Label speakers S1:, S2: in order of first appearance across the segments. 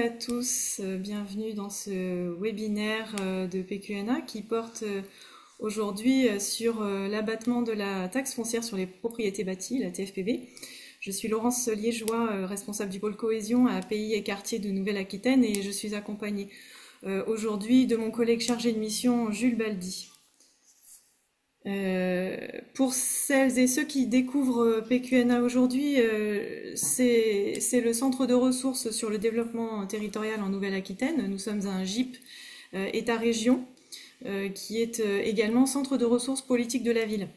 S1: à tous, euh, bienvenue dans ce webinaire euh, de PQNA qui porte euh, aujourd'hui sur l'abattement de la taxe foncière sur les propriétés bâties, la TFPB. Je suis Laurence Liégeois, responsable du pôle cohésion à Pays et Quartiers de Nouvelle-Aquitaine et je suis accompagnée aujourd'hui de mon collègue chargé de mission Jules Baldi. Euh, pour celles et ceux qui découvrent PQNA aujourd'hui, euh, c'est le centre de ressources sur le développement territorial en Nouvelle-Aquitaine. Nous sommes un GIP euh, État-région qui est également centre de ressources politiques de la ville.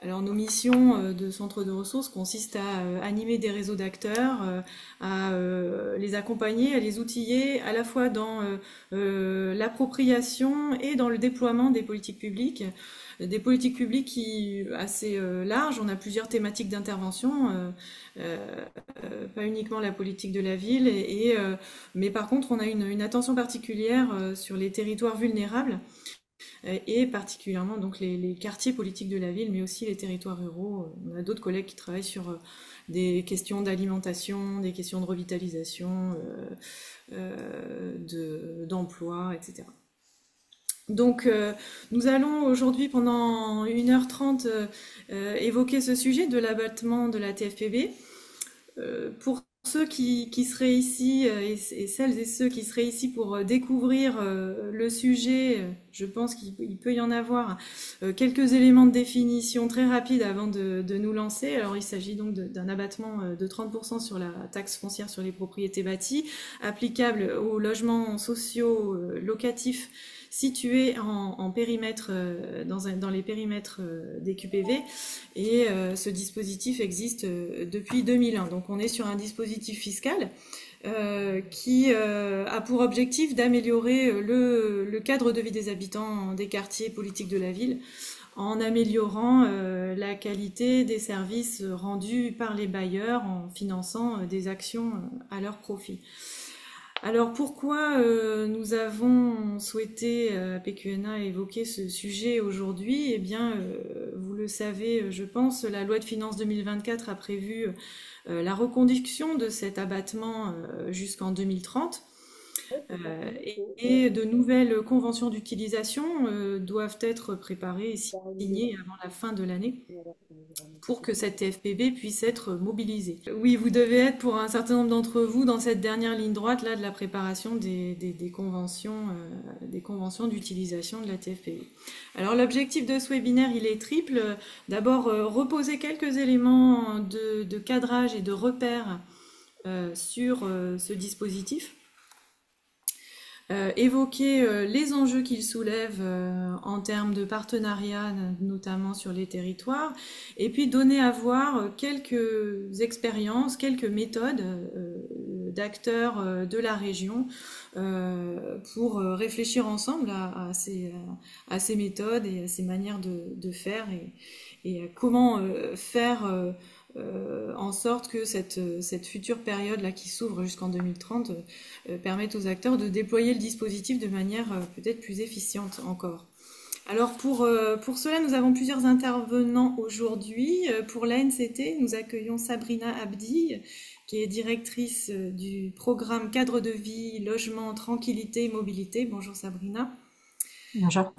S1: Alors nos missions de centre de ressources consistent à animer des réseaux d'acteurs, à les accompagner, à les outiller à la fois dans l'appropriation et dans le déploiement des politiques publiques des politiques publiques qui assez euh, larges. On a plusieurs thématiques d'intervention, euh, euh, pas uniquement la politique de la ville, mais par contre on a une, attention particulière sur les territoires vulnérables et particulièrement donc les, quartiers politiques de la ville, mais aussi les territoires ruraux. On a d'autres collègues qui travaillent sur des questions d'alimentation, des questions de revitalisation, d'emploi, etc. Donc, euh, nous allons aujourd'hui, pendant 1h30, euh, euh, évoquer ce sujet de l'abattement de la TFPB. pour ceux qui, seraient ici et, celles et ceux qui seraient ici pour découvrir le sujet, je pense qu'il peut y en avoir quelques éléments de définition très rapides avant de, de nous lancer. Alors, il s'agit donc d'un abattement de 30% sur la taxe foncière sur les propriétés bâties, applicable aux logements sociaux locatifs situé en, périmètre, euh, dans, les périmètres euh, des QPV. Et euh, ce dispositif existe depuis 2001. Donc on est sur un dispositif fiscal qui a pour objectif d'améliorer le, cadre de vie des habitants des quartiers politiques de la ville en améliorant la qualité des services rendus par les bailleurs en finançant des actions à leur profit. Alors pourquoi euh, nous avons souhaité à euh, PQNA évoquer ce sujet aujourd'hui? Eh bien, euh, vous le savez, je pense, la loi de finances 2024 a prévu la reconduction de cet abattement jusqu'en 2030. Euh, et, de nouvelles conventions d'utilisation euh, doivent être préparées et signées avant la fin de l'année pour que cette TFPB puisse être mobilisée. Oui, vous devez être pour un certain nombre d'entre vous dans cette dernière ligne droite là de la préparation des, conventions, euh, des conventions d'utilisation de la TFPB. Alors l'objectif de ce webinaire, il est triple. D'abord, reposer quelques éléments de, de, cadrage et de repères sur ce dispositif euh, évoquer euh, les enjeux qu'il soulève euh, en termes de partenariat, notamment sur les territoires, et puis donner à voir quelques expériences, quelques méthodes d'acteurs de la région pour réfléchir ensemble à, ces, à, ces, méthodes et à ces manières de, de faire et, et comment faire euh, en sorte que cette, cette future période là qui s'ouvre jusqu'en 2030 euh, permette aux acteurs de déployer le dispositif de manière euh, peut-être plus efficiente encore. Alors pour, pour cela, nous avons plusieurs intervenants aujourd'hui. Pour l'ANCT, nous accueillons Sabrina Abdi, qui est directrice du programme Cadre de vie, Logement, Tranquillité, Mobilité. Bonjour Sabrina.
S2: Bonjour.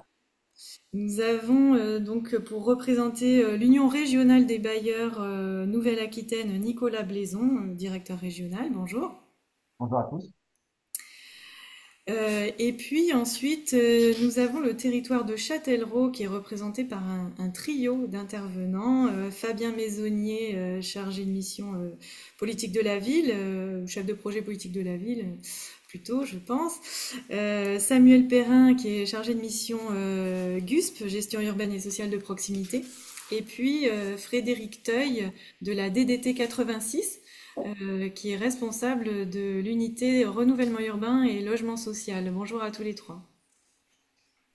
S1: Nous avons euh, donc pour représenter euh, l'Union régionale des bailleurs euh, Nouvelle-Aquitaine Nicolas Blaison, directeur régional. Bonjour.
S3: Bonjour à tous.
S1: et puis ensuite, nous avons le territoire de Châtellerault qui est représenté par un, trio d'intervenants. Fabien Maisonnier, chargé de mission politique de la ville, chef de projet politique de la ville plutôt, je pense. Euh, Samuel Perrin, qui est chargé de mission euh, GUSP, gestion urbaine et sociale de proximité. Et puis euh, Frédéric Teuil de la DDT 86, qui est responsable de l'unité renouvellement urbain et logement social. Bonjour à tous les trois.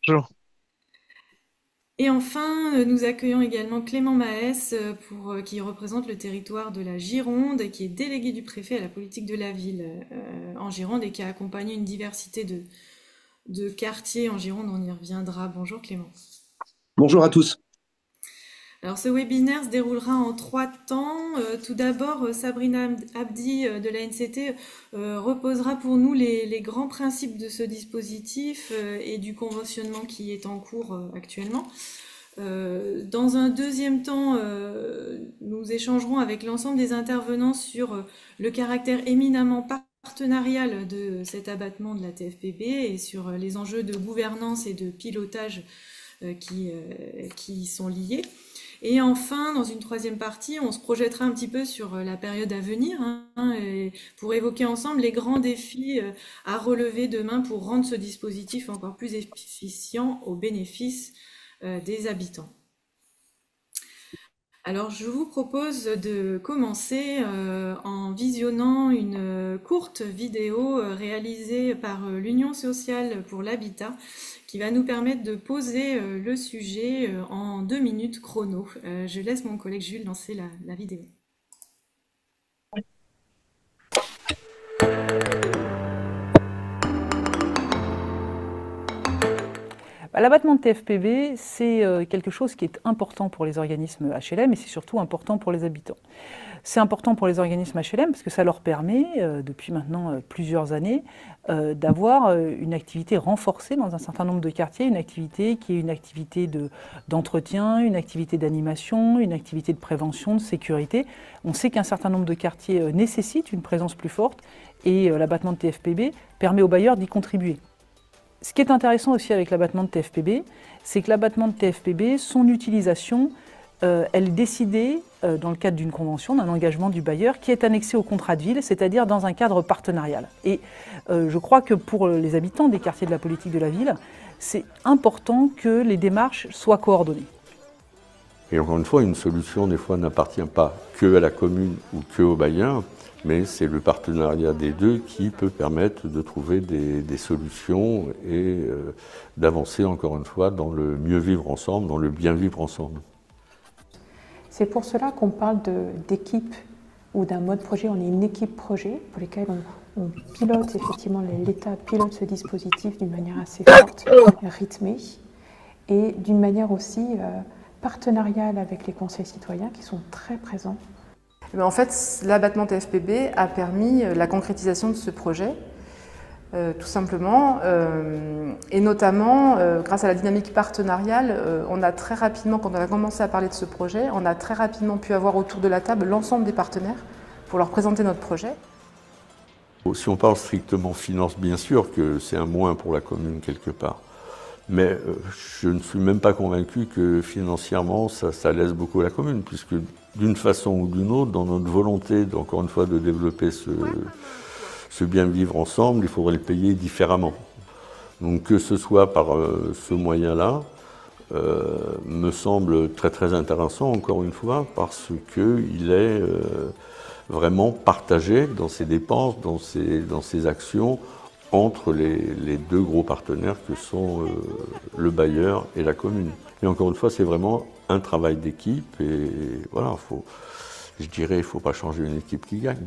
S4: Bonjour.
S1: Et enfin, euh, nous accueillons également Clément Maès, euh, pour, euh, qui représente le territoire de la Gironde, qui est délégué du préfet à la politique de la ville en Gironde et qui a accompagné une diversité de quartiers en Gironde. On y reviendra. Bonjour Clément.
S3: Bonjour à tous.
S1: Alors ce webinaire se déroulera en trois temps. Euh, tout d'abord, euh, Sabrina Abdi euh, de la NCT reposera pour nous les, les, grands principes de ce dispositif et du conventionnement qui est en cours actuellement. Dans un deuxième temps, nous échangerons avec l'ensemble des intervenants sur le caractère éminemment partenarial de cet abattement de la TFPB et sur les enjeux de gouvernance et de pilotage qui, qui sont liés. Et enfin, dans une troisième partie, on se projettera un petit peu sur euh, la période à venir hein, pour évoquer ensemble les grands défis euh, à relever demain pour rendre ce dispositif encore plus efficient au bénéfice euh, des habitants. Alors, je vous propose de commencer en visionnant une courte vidéo réalisée par l'Union sociale pour l'habitat qui va nous permettre de poser euh, le sujet euh, en deux minutes chrono. Euh, je laisse mon collègue Jules lancer la, vidéo.
S2: L'abattement de TFPB, c'est quelque chose qui est important pour les organismes HLM et c'est surtout important pour les habitants. C'est important pour les organismes HLM parce que ça leur permet, euh, depuis maintenant euh, plusieurs années, euh, d'avoir une activité renforcée dans un certain nombre de quartiers, une activité qui est une activité d'entretien, une activité d'animation, une activité de prévention, de sécurité. On sait qu'un certain nombre de quartiers nécessitent une présence plus forte et l'abattement de TFPB permet aux bailleurs d'y contribuer. Ce qui est intéressant aussi avec l'abattement de TFPB, c'est que l'abattement de TFPB, son utilisation, elle est décidée euh, dans le cadre d'une convention, d'un engagement du bailleur qui est annexé au contrat de ville, c'est-à-dire dans un cadre partenarial. Et euh, je crois que pour les habitants des quartiers de la politique de la ville, c'est important que les démarches soient coordonnées.
S3: Et encore une fois, une solution des fois n'appartient pas que à la commune ou que au bailleur, mais c'est le partenariat des deux qui peut permettre de trouver des, solutions et euh, d'avancer encore une fois dans le mieux vivre ensemble, dans le bien vivre ensemble.
S5: C'est pour cela qu'on parle d'équipe ou d'un mode projet. On est une équipe projet pour lesquelles on, pilote effectivement, l'État pilote ce dispositif d'une manière assez forte, rythmée, et d'une manière aussi euh, partenariale avec les conseils citoyens qui sont très présents.
S6: Eh en fait, l'abattement TFPB a permis euh, la concrétisation de ce projet euh, tout simplement. Euh, et notamment, grâce à la dynamique partenariale, on a très rapidement, quand on a commencé à parler de ce projet, on a très rapidement pu avoir autour de la table l'ensemble des partenaires pour leur présenter notre projet.
S3: Si on parle strictement finance, bien sûr que c'est un moins pour la commune quelque part. Mais je ne suis même pas convaincu que financièrement, ça, ça laisse beaucoup à la commune, puisque d'une façon ou d'une autre, dans notre volonté, encore une fois, de développer ce, bien vivre ensemble, il faudrait le payer différemment. Donc que ce soit par euh, ce moyen-là, euh, me semble très très intéressant encore une fois parce qu'il est euh, vraiment partagé dans ses dépenses, dans ses, dans ses actions entre les, deux gros partenaires que sont le bailleur et la commune. Et encore une fois, c'est vraiment un travail d'équipe et voilà, faut, je dirais, il ne faut pas changer une équipe qui gagne.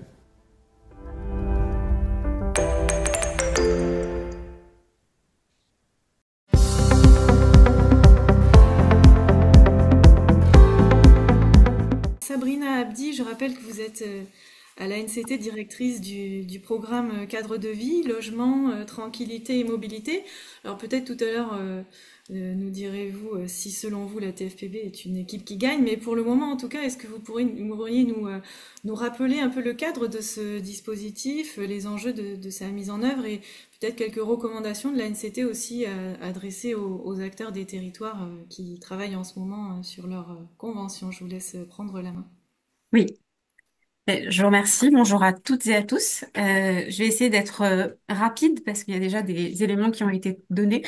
S1: je rappelle que vous êtes euh, à la NCT directrice du, programme euh, cadre de vie, logement, euh, tranquillité et mobilité. Alors peut-être tout à l'heure nous direz-vous si selon vous la TFPB est une équipe qui gagne, mais pour le moment en tout cas, est-ce que vous pourriez, nous, nous rappeler un peu le cadre de ce dispositif, les enjeux de, sa mise en œuvre et peut-être quelques recommandations de la NCT aussi adressées aux, acteurs des territoires qui travaillent en ce moment sur leur convention. Je vous laisse prendre la main.
S7: Oui, euh, je vous remercie. Bonjour à toutes et à tous. Euh, je vais essayer d'être euh, rapide parce qu'il y a déjà des éléments qui ont été donnés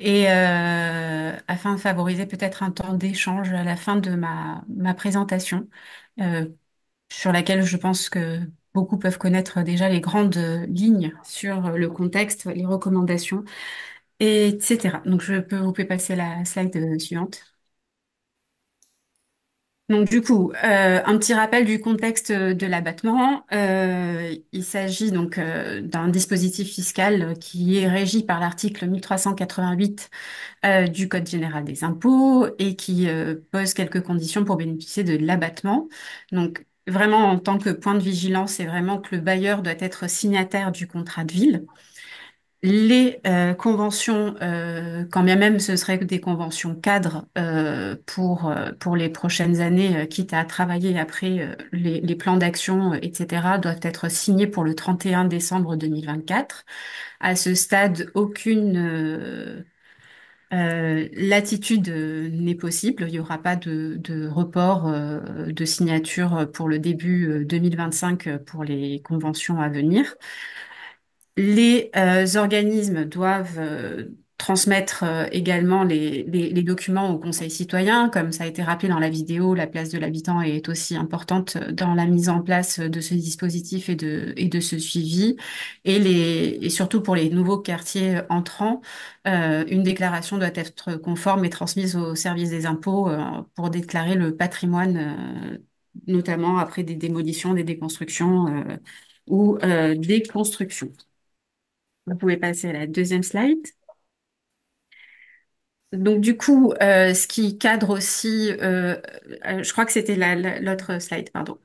S7: et afin de favoriser peut-être un temps d'échange à la fin de ma, ma présentation sur laquelle je pense que beaucoup peuvent connaître déjà les grandes lignes sur le contexte, les recommandations, etc. Donc je peux vous passer la slide suivante. Donc du coup, euh, un petit rappel du contexte de l'abattement. Euh, il s'agit donc euh, d'un dispositif fiscal qui est régi par l'article 1388 euh, du Code général des impôts et qui euh, pose quelques conditions pour bénéficier de l'abattement. Donc vraiment en tant que point de vigilance, c'est vraiment que le bailleur doit être signataire du contrat de ville. Les euh, conventions, euh, quand bien même ce seraient des conventions cadres euh, pour, euh, pour les prochaines années, euh, quitte à travailler après euh, les, les plans d'action, etc., doivent être signées pour le 31 décembre 2024. À ce stade, aucune latitude n'est possible. Il n'y aura pas de, de report de signature pour le début euh, 2025 euh, pour les conventions à venir. Les euh, organismes doivent euh, transmettre euh, également les, documents au Conseil citoyen. Comme ça a été rappelé dans la vidéo, la place de l'habitant est aussi importante dans la mise en place de ce dispositif et de, ce suivi. Et, surtout pour les nouveaux quartiers entrants, une déclaration doit être conforme et transmise au service des impôts pour déclarer le patrimoine, notamment après des démolitions, des déconstructions ou des constructions. Vous pouvez passer à la deuxième slide. Donc du coup, euh, ce qui cadre aussi, euh, euh, je crois que c'était la- la- l'autre slide, pardon.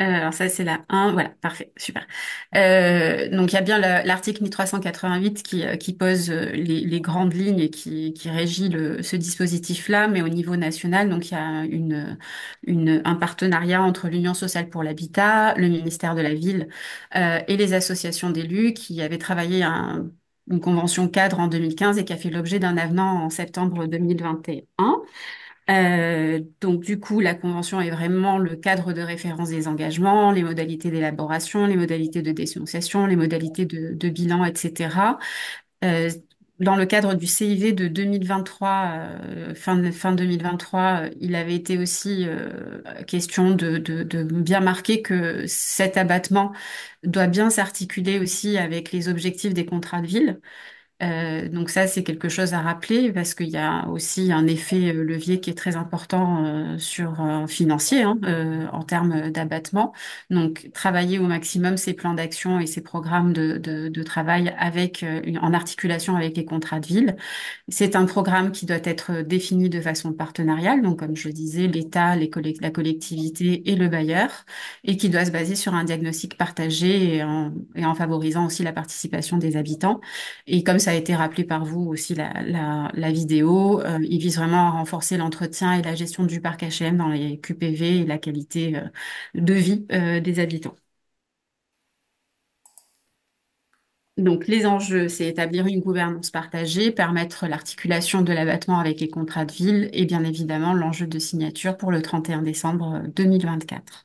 S7: Euh, alors ça, c'est la 1. Voilà, parfait, super. Euh, donc il y a bien le- l'article 1388 qui, euh, qui pose euh, les, les grandes lignes et qui, qui régit le, ce dispositif-là, mais au niveau national, donc il y a une, une, un partenariat entre l'Union sociale pour l'habitat, le ministère de la Ville euh, et les associations d'élus qui avaient travaillé un- une convention cadre en 2015 et qui a fait l'objet d'un avenant en septembre 2021. Euh, donc du coup, la convention est vraiment le cadre de référence des engagements, les modalités d'élaboration, les modalités de dénonciation, les modalités de, bilan, etc. Euh, dans le cadre du CIV de 2023, euh, fin, fin 2023, euh, il avait été aussi question de bien marquer que cet abattement doit bien s'articuler aussi avec les objectifs des contrats de ville. Euh, donc ça, c'est quelque chose à rappeler parce qu'il y a aussi un effet euh, levier qui est très important euh, sur euh, financier hein, euh, en termes d'abattement. Donc travailler au maximum ces plans d'action et ces programmes de, de, de travail avec une- en articulation avec les contrats de ville. C'est un programme qui doit être défini de façon partenariale, donc comme je disais, l'État, les collect- la collectivité et le bailleur, et qui doit se baser sur un diagnostic partagé et en, et en favorisant aussi la participation des habitants. Et comme ça a été rappelé par vous aussi la, vidéo, euh, il vise vraiment à renforcer l'entretien et la gestion du parc HM dans les QPV et la qualité euh, de vie euh, des habitants. Donc, les enjeux, c'est établir une gouvernance partagée, permettre l'articulation de l'abattement avec les contrats de ville et bien évidemment l'enjeu de signature pour le 31 décembre 2024.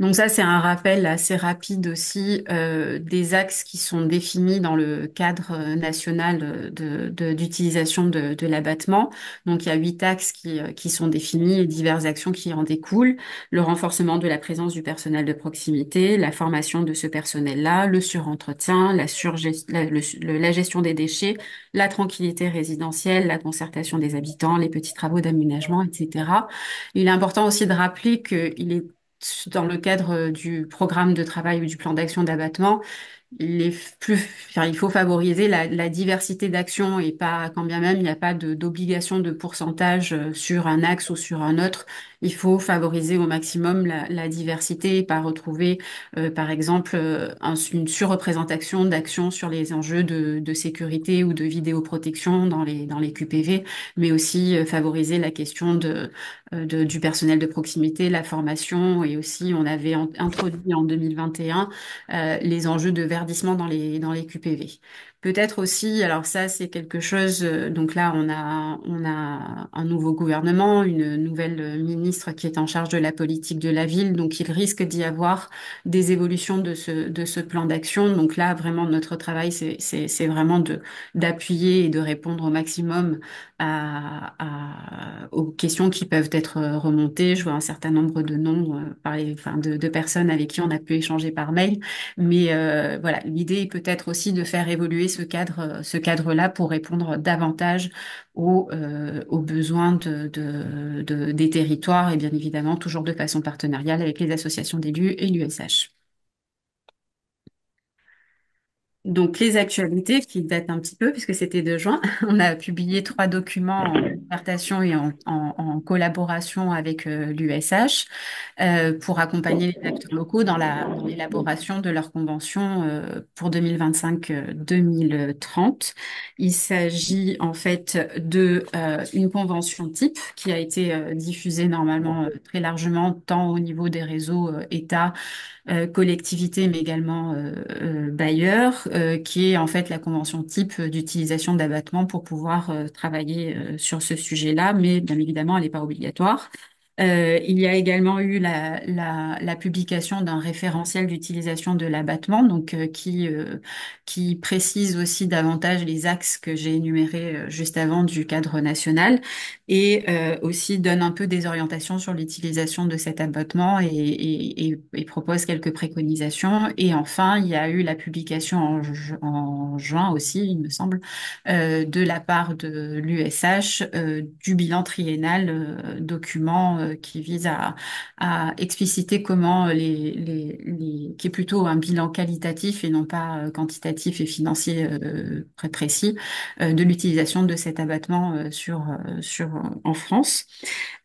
S7: Donc ça, c'est un rappel assez rapide aussi euh, des axes qui sont définis dans le cadre euh, national euh, de, de- d'utilisation de, l'abattement. Donc il y a huit axes qui, euh, qui sont définis et diverses actions qui en découlent. Le renforcement de la présence du personnel de proximité, la formation de ce personnel-là, le surentretien, la, la, la gestion des déchets, la tranquillité résidentielle, la concertation des habitants, les petits travaux d'aménagement, etc. Il est important aussi de rappeler qu'il est dans le cadre du programme de travail ou du plan d'action d'abattement, il faut favoriser la, diversité d'actions et pas, quand bien même il n'y a pas d'obligation de pourcentage euh, sur un axe ou sur un autre. Il faut favoriser au maximum la, diversité et pas retrouver, euh, par exemple, euh, un- une surreprésentation d'actions sur les enjeux de, sécurité ou de vidéoprotection dans les, dans les QPV, mais aussi euh, favoriser la question de, du personnel de proximité, la formation et aussi on avait introduit en 2021 euh, les enjeux de verdissement dans les, dans les QPV. Peut-être aussi, alors ça c'est quelque chose, euh, donc là on a, on a un nouveau gouvernement, une nouvelle ministre qui est en charge de la politique de la ville, donc il risque d'y avoir des évolutions de ce, de ce plan d'action. Donc là, vraiment, notre travail, c'est vraiment d'appuyer et de répondre au maximum à, aux questions qui peuvent être remontées. Je vois un certain nombre de noms euh, enfin, de, personnes avec qui on a pu échanger par mail, mais euh, voilà, l'idée peut être aussi de faire évoluer ce cadre, ce cadre-là pour répondre davantage aux, euh, besoins de, de, de, des territoires et bien évidemment toujours de façon partenariale avec les associations d'élus et l'USH. Donc, les actualités qui datent un petit peu, puisque c'était de juin, on a publié trois documents en et en, collaboration avec euh, l'USH euh, pour accompagner les acteurs locaux dans l'élaboration de leur convention euh, pour 2025-2030. Il s'agit en fait de une convention type qui a été diffusée normalement très largement, tant au niveau des réseaux État, euh, collectivité, mais également euh, euh, bailleurs, qui est en fait la convention type d'utilisation d'abattement pour pouvoir travailler sur ce sujet-là, mais bien évidemment, elle n'est pas obligatoire. Euh, il y a également eu la, publication d'un référentiel d'utilisation de l'abattement, donc euh, qui euh, qui précise aussi davantage les axes que j'ai énumérés euh, juste avant du cadre national et euh, aussi donne un peu des orientations sur l'utilisation de cet abattement et, et, et, propose quelques préconisations. Et enfin, il y a eu la publication en, juin aussi, il me semble, de la part de l'USH du bilan triennal document euh, qui vise à, à, expliciter comment les, les, les, qui est plutôt un bilan qualitatif et non pas euh, quantitatif et financier euh, très précis de l'utilisation de cet abattement sur sur en France.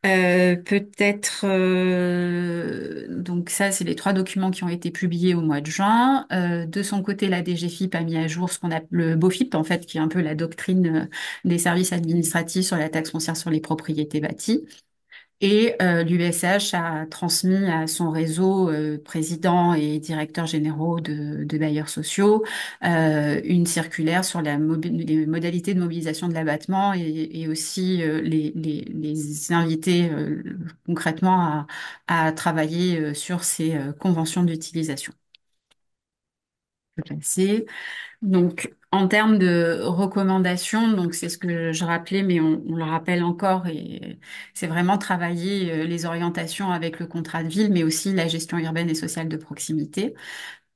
S7: Euh, Peut-être euh, donc ça c'est les trois documents qui ont été publiés au mois de juin. Euh, de son côté, la DGFIP a mis à jour ce qu'on appelle le BOFIP en fait, qui est un peu la doctrine des services administratifs sur la taxe foncière sur les propriétés bâties. Et euh, l'USH a transmis à son réseau euh, président et directeur généraux de, de bailleurs sociaux euh, une circulaire sur la les modalités de mobilisation de l'abattement et, et, aussi euh, les, les, les, inviter euh, concrètement à, à travailler euh, sur ces conventions d'utilisation. Donc, en termes de recommandations, c'est ce que je rappelais, mais on, on le rappelle encore, et c'est vraiment travailler euh, les orientations avec le contrat de ville, mais aussi la gestion urbaine et sociale de proximité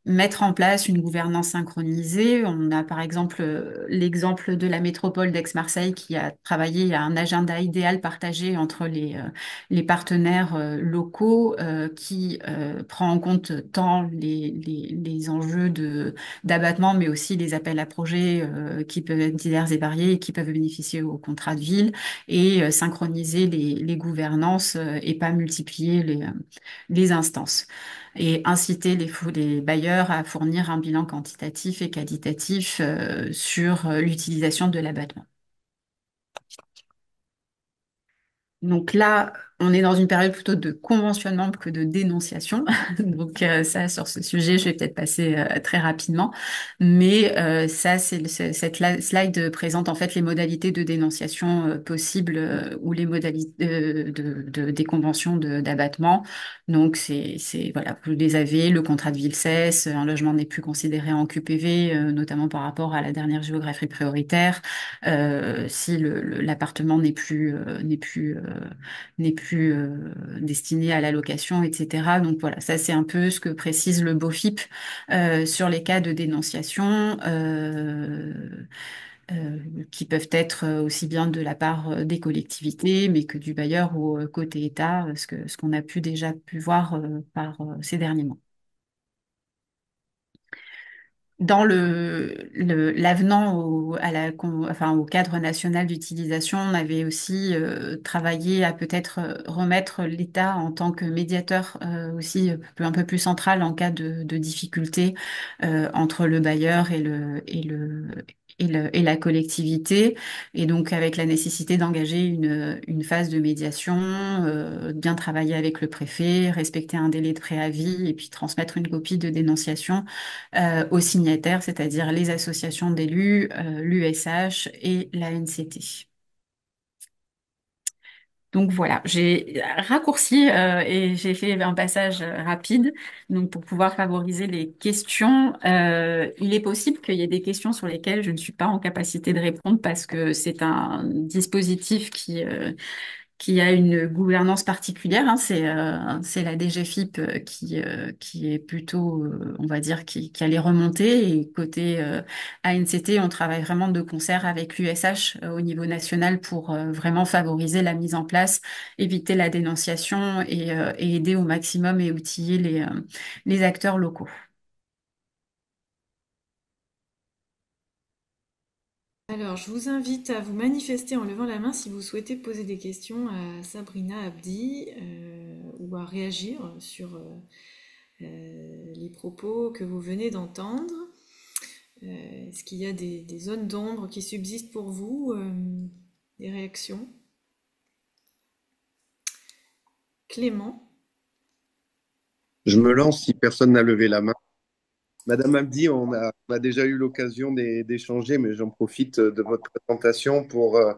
S7: mettre en place une gouvernance synchronisée. On a par exemple euh, l'exemple de la métropole d'Aix-Marseille qui a travaillé à un agenda idéal partagé entre les, euh, les partenaires euh, locaux qui prend en compte tant les, les, les enjeux de d'abattement, mais aussi les appels à projets qui peuvent être divers et variés et qui peuvent bénéficier au contrat de ville et synchroniser les, les gouvernances et pas multiplier les, les instances et inciter les, les bailleurs à fournir un bilan quantitatif et qualitatif euh, sur euh, l'utilisation de l'abattement. Donc là, on est dans une période plutôt de conventionnement que de dénonciation. Donc euh, ça, sur ce sujet, je vais peut-être passer euh, très rapidement. Mais euh, ça, c'est cette slide présente en fait les modalités de dénonciation possibles ou les modalités de, de, des conventions d'abattement. Donc c'est voilà, vous les avez. Le contrat de ville cesse, un logement n'est plus considéré en QPV, notamment par rapport à la dernière géographie prioritaire. si l'appartement n'est plus n'est plus n'est plus euh, destinés à la location, etc. Donc voilà, ça c'est un peu ce que précise le BOFIP euh, sur les cas de dénonciation. Euh, qui peuvent être aussi bien de la part des collectivités, mais que du bailleur ou côté État, ce qu'on a pu déjà pu voir par ces derniers mois dans le l'avenant au, à la, enfin, au cadre national d'utilisation, on avait aussi euh, travaillé à peut-être euh, remettre l'État en tant que médiateur euh, aussi un peu plus central en cas de, de difficulté euh, entre le bailleur et le et le et, le, et, la collectivité, et donc avec la nécessité d'engager une, phase de médiation, euh, bien travailler avec le préfet, respecter un délai de préavis et puis transmettre une copie de dénonciation euh, aux signataires, c'est-à-dire les associations d'élus, euh, l'USH et la NCT. Donc voilà, j'ai raccourci euh, et j'ai fait un passage euh, rapide. Donc pour pouvoir favoriser les questions, euh, il est possible qu'il y ait des questions sur lesquelles je ne suis pas en capacité de répondre parce que c'est un dispositif qui euh, qui a une gouvernance particulière. Hein, c'est euh, c'est la DGFIP euh, qui euh, qui est plutôt, on va dire, qui, qui remontées. Et côté ANCT, on travaille vraiment de concert avec l'USH au niveau national pour vraiment favoriser la mise en place, éviter la dénonciation et, aider au maximum et outiller les acteurs locaux.
S1: Alors, je vous invite à vous manifester en levant la main si vous souhaitez poser des questions à Sabrina Abdi euh, ou à réagir sur euh, euh, les propos que vous venez d'entendre. Est-ce qu'il y a des, zones d'ombre qui subsistent pour vous Des réactions? Clément?
S8: Je me lance si personne n'a levé la main. Madame Abdi, on a, déjà eu l'occasion d'é- d'échanger, mais j'en profite de votre présentation pour euh,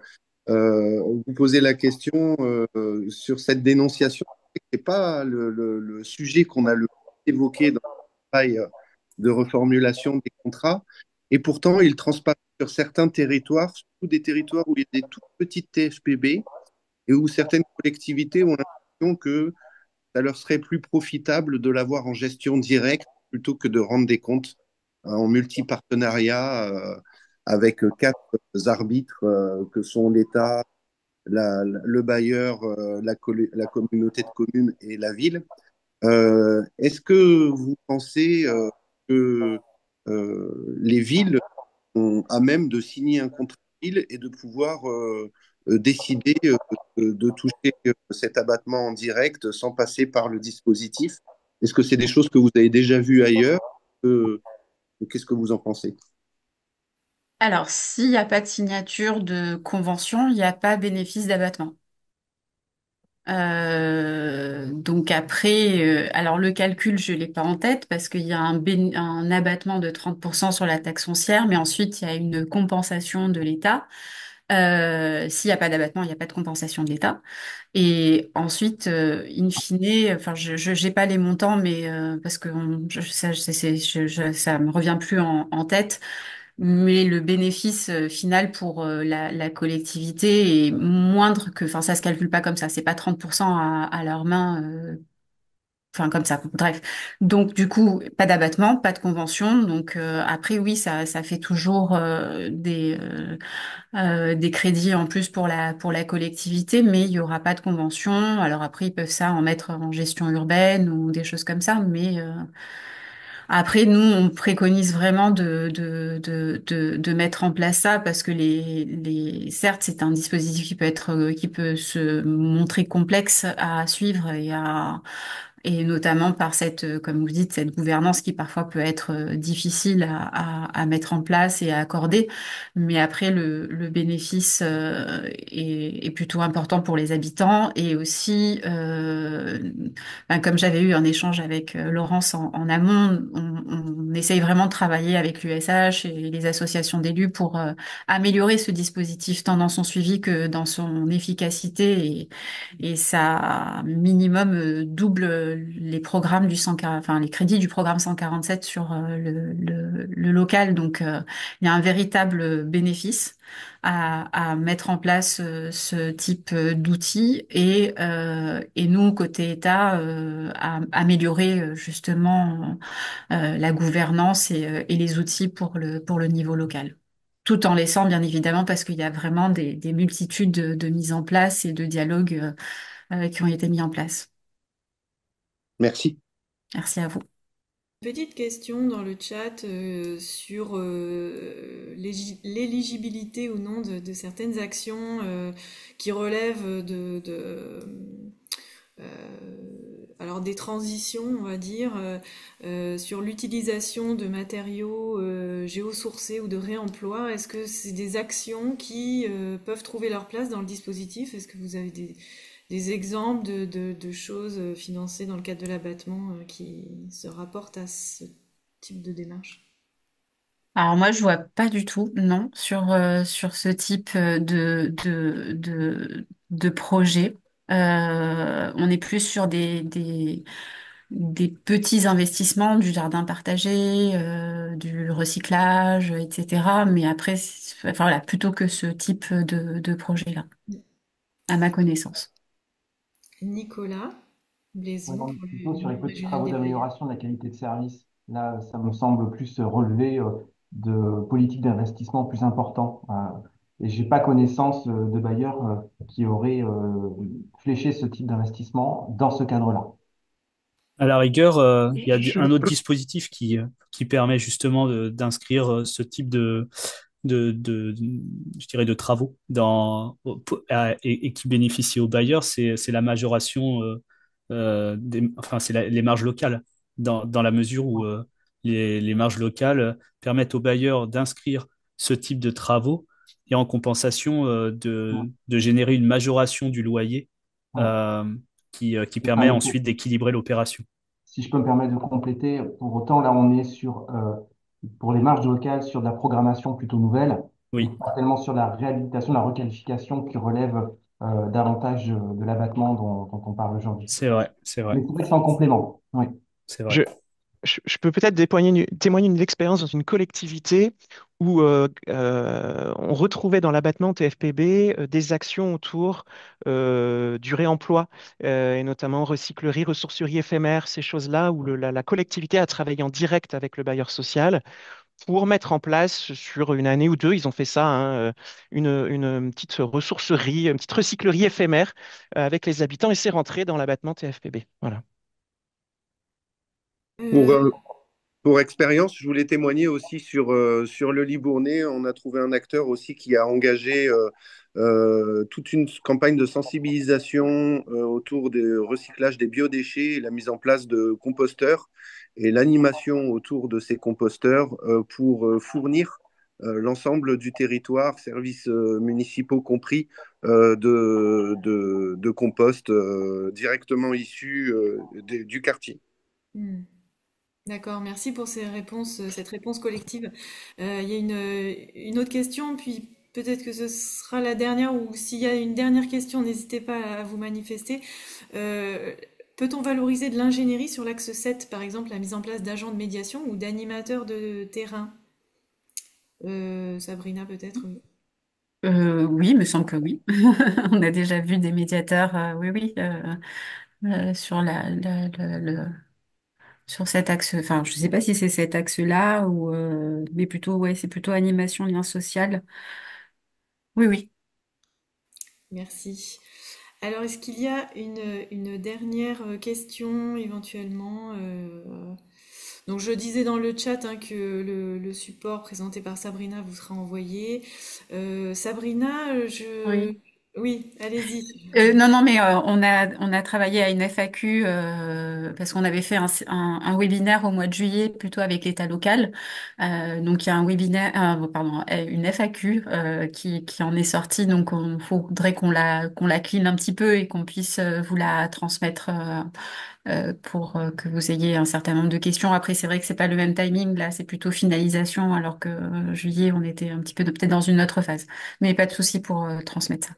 S8: euh, vous poser la question euh, sur cette dénonciation. Ce n'est pas le, sujet qu'on a le évoqué dans le travail euh, de reformulation des contrats, et pourtant il transparaît sur certains territoires, surtout des territoires où il y a des toutes petites TFPB et où certaines collectivités ont l'impression que ça leur serait plus profitable de l'avoir en gestion directe plutôt que de rendre des comptes euh, en multi-partenariat euh, avec quatre arbitres euh, que sont l'État, le bailleur, euh, la, communauté de communes et la ville. Euh, est-ce que vous pensez euh, que euh, les villes sont à même de signer un contrat de ville et de pouvoir euh, euh, décider euh, de, de toucher euh, cet abattement en direct sans passer par le dispositif? Est-ce que c'est des choses que vous avez déjà vues ailleurs? Euh, Qu'est-ce que vous en pensez?
S7: Alors, s'il n'y a pas de signature de convention, il n'y a pas bénéfice d'abattement. Euh, donc après, euh, alors le calcul, je l'ai pas en tête parce qu'il y a un abattement de 30% sur la taxe foncière, mais ensuite il y a une compensation de l'État. Euh, s'il n'y a pas d'abattement, il n'y a pas de compensation de l'État. Et ensuite, euh, in fine, enfin, je j'ai pas les montants, mais euh, parce que je, ça, c'est- je, je- ça me revient plus en, en tête. Mais le bénéfice euh, final pour euh, la, la collectivité est moindre que, enfin, ça se calcule pas comme ça. C'est pas 30% à, à leur main, euh, enfin, comme ça. Bref. Donc, du coup, pas d'abattement, pas de convention. Donc, euh, après, oui, ça, ça fait toujours euh, des, euh, euh, des crédits en plus pour la, pour la collectivité, mais il y aura pas de convention. Alors après, ils peuvent ça en mettre en gestion urbaine ou des choses comme ça, mais euh, après, nous, on préconise vraiment de, de, de, de, de mettre en place ça parce que les, les, certes, c'est un dispositif qui peut être, euh, qui peut se montrer complexe à suivre et à, et notamment par cette, euh, comme vous dites, cette gouvernance qui parfois peut être euh, difficile à, mettre en place et à accorder. Mais après, le, bénéfice euh, est, plutôt important pour les habitants et aussi, ben, comme j'avais eu un échange avec Laurence en, amont, on, essaye vraiment de travailler avec l'USH et les associations d'élus pour améliorer ce dispositif tant dans son suivi que dans son efficacité et, et ça minimum double les programmes du 140, enfin les crédits du programme 147 sur euh, le, local. Donc euh, il y a un véritable bénéfice à, mettre en place euh, ce type d'outils et, nous, côté État, à améliorer justement la gouvernance et, les outils pour le, niveau local. Tout en laissant, bien évidemment, parce qu'il y a vraiment des, des multitudes de, mises en place et de dialogues qui ont été mis en place.
S8: Merci.
S7: Merci à vous.
S1: Petite question dans le chat euh, sur euh, l'éligibilité ou non de, de certaines actions euh, qui relèvent de, de, euh, alors des transitions, on va dire, sur l'utilisation de matériaux euh, géosourcés ou de réemploi. Est-ce que c'est des actions qui euh, peuvent trouver leur place dans le dispositif? Est-ce que vous avez des, des exemples de, choses financées dans le cadre de l'abattement euh, qui se rapportent à ce type de démarche?
S7: Alors moi, je vois pas du tout, non, sur, euh, sur ce type euh, de, de, de, projet. On est plus sur des, des, petits investissements, du jardin partagé, du recyclage, etc. Mais après, enfin, voilà, plutôt que ce type de projet-là, à ma connaissance.
S1: Nicolas Blaison pour
S9: plutôt sur les petits travaux d'amélioration de la qualité de service. Là, ça me semble plus relever euh, de politiques d'investissement plus importants. Euh, et j'ai pas connaissance euh, de bailleurs euh, qui auraient euh, fléché ce type d'investissement dans ce cadre-là.
S10: À la rigueur, euh, il y a
S4: Je
S10: un autre dispositif qui, euh, qui permet justement d'inscrire euh, ce type de, de, de, je dirais de travaux dans, et, et qui bénéficie aux bailleurs, c'est, la majoration, euh, euh, des, enfin, c'est les marges locales, dans, dans la mesure où euh, les, les marges locales permettent aux bailleurs d'inscrire ce type de travaux et en compensation euh, de, de générer une majoration du loyer qui, qui permet ensuite d'équilibrer l'opération.
S9: si je peux me permettre de compléter, pour autant, là, on est sur, pour les marges locales, sur de la programmation plutôt nouvelle,
S10: Oui,
S9: pas tellement sur la réhabilitation, la requalification qui relève euh, davantage de l'abattement dont, dont on parle aujourd'hui.
S10: c'est vrai, c'est
S9: Mais
S10: vrai,
S9: que c'est en complément. Oui.
S10: c'est vrai.
S4: je, je peux peut-être témoigner, une- témoigner d'une expérience dans une collectivité où euh, euh, on retrouvait dans l'abattement TFPB euh, des actions autour du réemploi, et notamment recyclerie, ressourcerie éphémère, ces choses-là, où la, collectivité a travaillé en direct avec le bailleur social pour mettre en place sur une année ou deux, ils ont fait ça, hein, une, une petite ressourcerie, une petite recyclerie éphémère avec les habitants, et c'est rentré dans l'abattement TFPB. Voilà.
S8: Pour,
S1: Euh,
S8: pour expérience, je voulais témoigner aussi sur, euh, sur le Libournais. On a trouvé un acteur aussi qui a engagé euh, toute une campagne de sensibilisation autour du recyclage des biodéchets et la mise en place de composteurs et l'animation autour de ces composteurs pour fournir l'ensemble du territoire, services municipaux compris, de, de, de compost directement issus du quartier.
S1: hmm. D'accord, merci pour euh, cette réponse collective. Euh, il y a une, euh, une autre question, puis peut-être que ce sera la dernière, ou s'il y a une dernière question, n'hésitez pas à vous manifester. Peut-on valoriser de l'ingénierie sur l'axe 7, par exemple, la mise en place d'agents de médiation ou d'animateurs de terrain? Sabrina, peut-être, oui.
S7: Me semble que oui. On a déjà vu des médiateurs, oui, oui, sur la, sur cet axe. Enfin, je sais pas si c'est cet axe-là ou, euh, mais plutôt, ouais, c'est plutôt animation, lien social. Oui, oui.
S1: Merci. Alors, est-ce qu'il y a une, une dernière question éventuellement? euh, Donc, je disais dans le chat hein, que le, le support présenté par Sabrina vous sera envoyé. Euh, Sabrina, je...
S7: Oui.
S1: Oui, allez-y.
S7: Euh, non, non, mais euh, on a, on a travaillé à une FAQ euh, parce qu'on avait fait un, un, un webinaire au mois de juillet plutôt avec l'État local. Euh, donc il y a un webinaire, euh, pardon, euh, une FAQ qui, qui en est sortie. Donc il faudrait qu'on la, qu'on la clean un petit peu et qu'on puisse vous la transmettre pour que vous ayez un certain nombre de questions. Après, c'est vrai que c'est pas le même timing. Là, c'est plutôt finalisation, alors que juillet, on était un petit peu peut-être dans une autre phase. Mais pas de souci pour transmettre ça.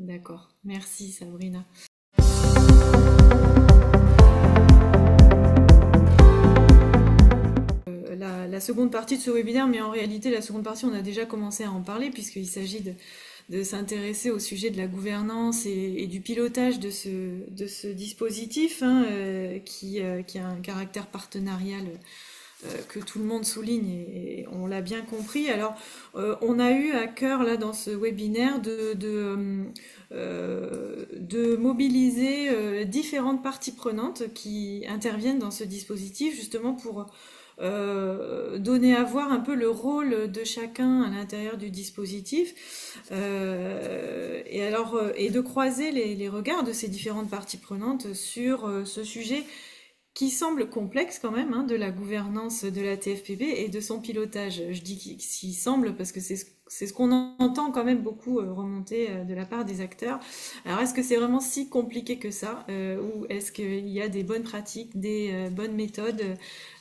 S1: D'accord. Merci, Sabrina. Euh, La, seconde partie de ce webinaire, mais en réalité, la seconde partie, on a déjà commencé à en parler, puisqu'il s'agit de, s'intéresser au sujet de la gouvernance et, du pilotage de ce, dispositif, hein, euh, qui, euh, qui a un caractère partenarial que tout le monde souligne et, on l'a bien compris. Alors, euh, on a eu à cœur là dans ce webinaire de, euh, mobiliser euh, différentes parties prenantes qui interviennent dans ce dispositif justement pour euh, donner à voir un peu le rôle de chacun à l'intérieur du dispositif euh, et alors euh, et de croiser les, regards de ces différentes parties prenantes sur euh, ce sujet qui semble complexe quand même, hein, de la gouvernance de la TFPB et de son pilotage. Je dis qu'il semble parce que c'est ce, qu'on entend quand même beaucoup euh, remonter euh, de la part des acteurs. Alors est-ce que c'est vraiment si compliqué que ça euh, ou est-ce qu'il y a des bonnes pratiques, des euh, bonnes méthodes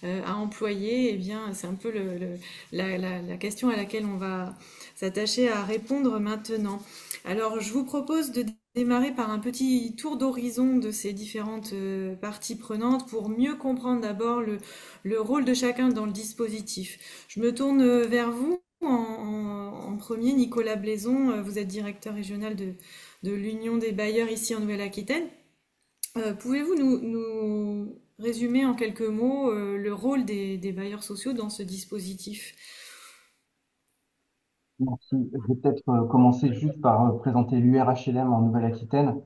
S1: euh, à employer? Eh bien, c'est un peu le, le, la, la question à laquelle on va s'attacher à répondre maintenant. Alors, je vous propose de démarrer par un petit tour d'horizon de ces différentes parties prenantes pour mieux comprendre d'abord le, le, rôle de chacun dans le dispositif. Je me tourne vers vous. En, premier, Nicolas Blaison, vous êtes directeur régional de, l'Union des bailleurs ici en Nouvelle-Aquitaine. Euh, pouvez-vous nous, résumer en quelques mots euh, le rôle des, bailleurs sociaux dans ce dispositif?
S9: Je vais peut-être euh, commencer juste par présenter l'URHLM en Nouvelle-Aquitaine,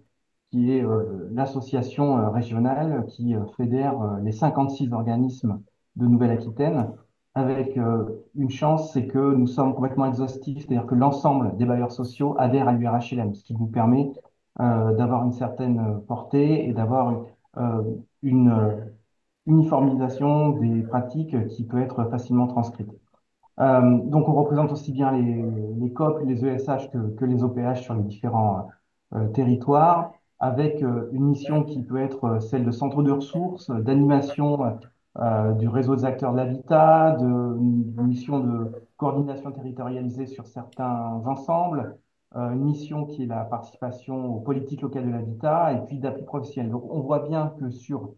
S9: qui est l'association régionale qui fédère les 56 organismes de Nouvelle-Aquitaine, avec une chance, c'est que nous sommes complètement exhaustifs, c'est-à-dire que l'ensemble des bailleurs sociaux adhèrent à l'URHLM, ce qui nous permet euh, d'avoir une certaine euh, portée et d'avoir euh, une uniformisation des pratiques qui peut être facilement transcrite. Donc, on représente aussi bien les, COP, les ESH que, que, les OPH sur les différents territoires, avec une mission qui peut être celle de centre de ressources, d'animation du réseau des acteurs de l'habitat, de, mission de coordination territorialisée sur certains ensembles, euh, une mission qui est la participation aux politiques locales de l'habitat et puis d'appui professionnel. Donc on voit bien que sur euh,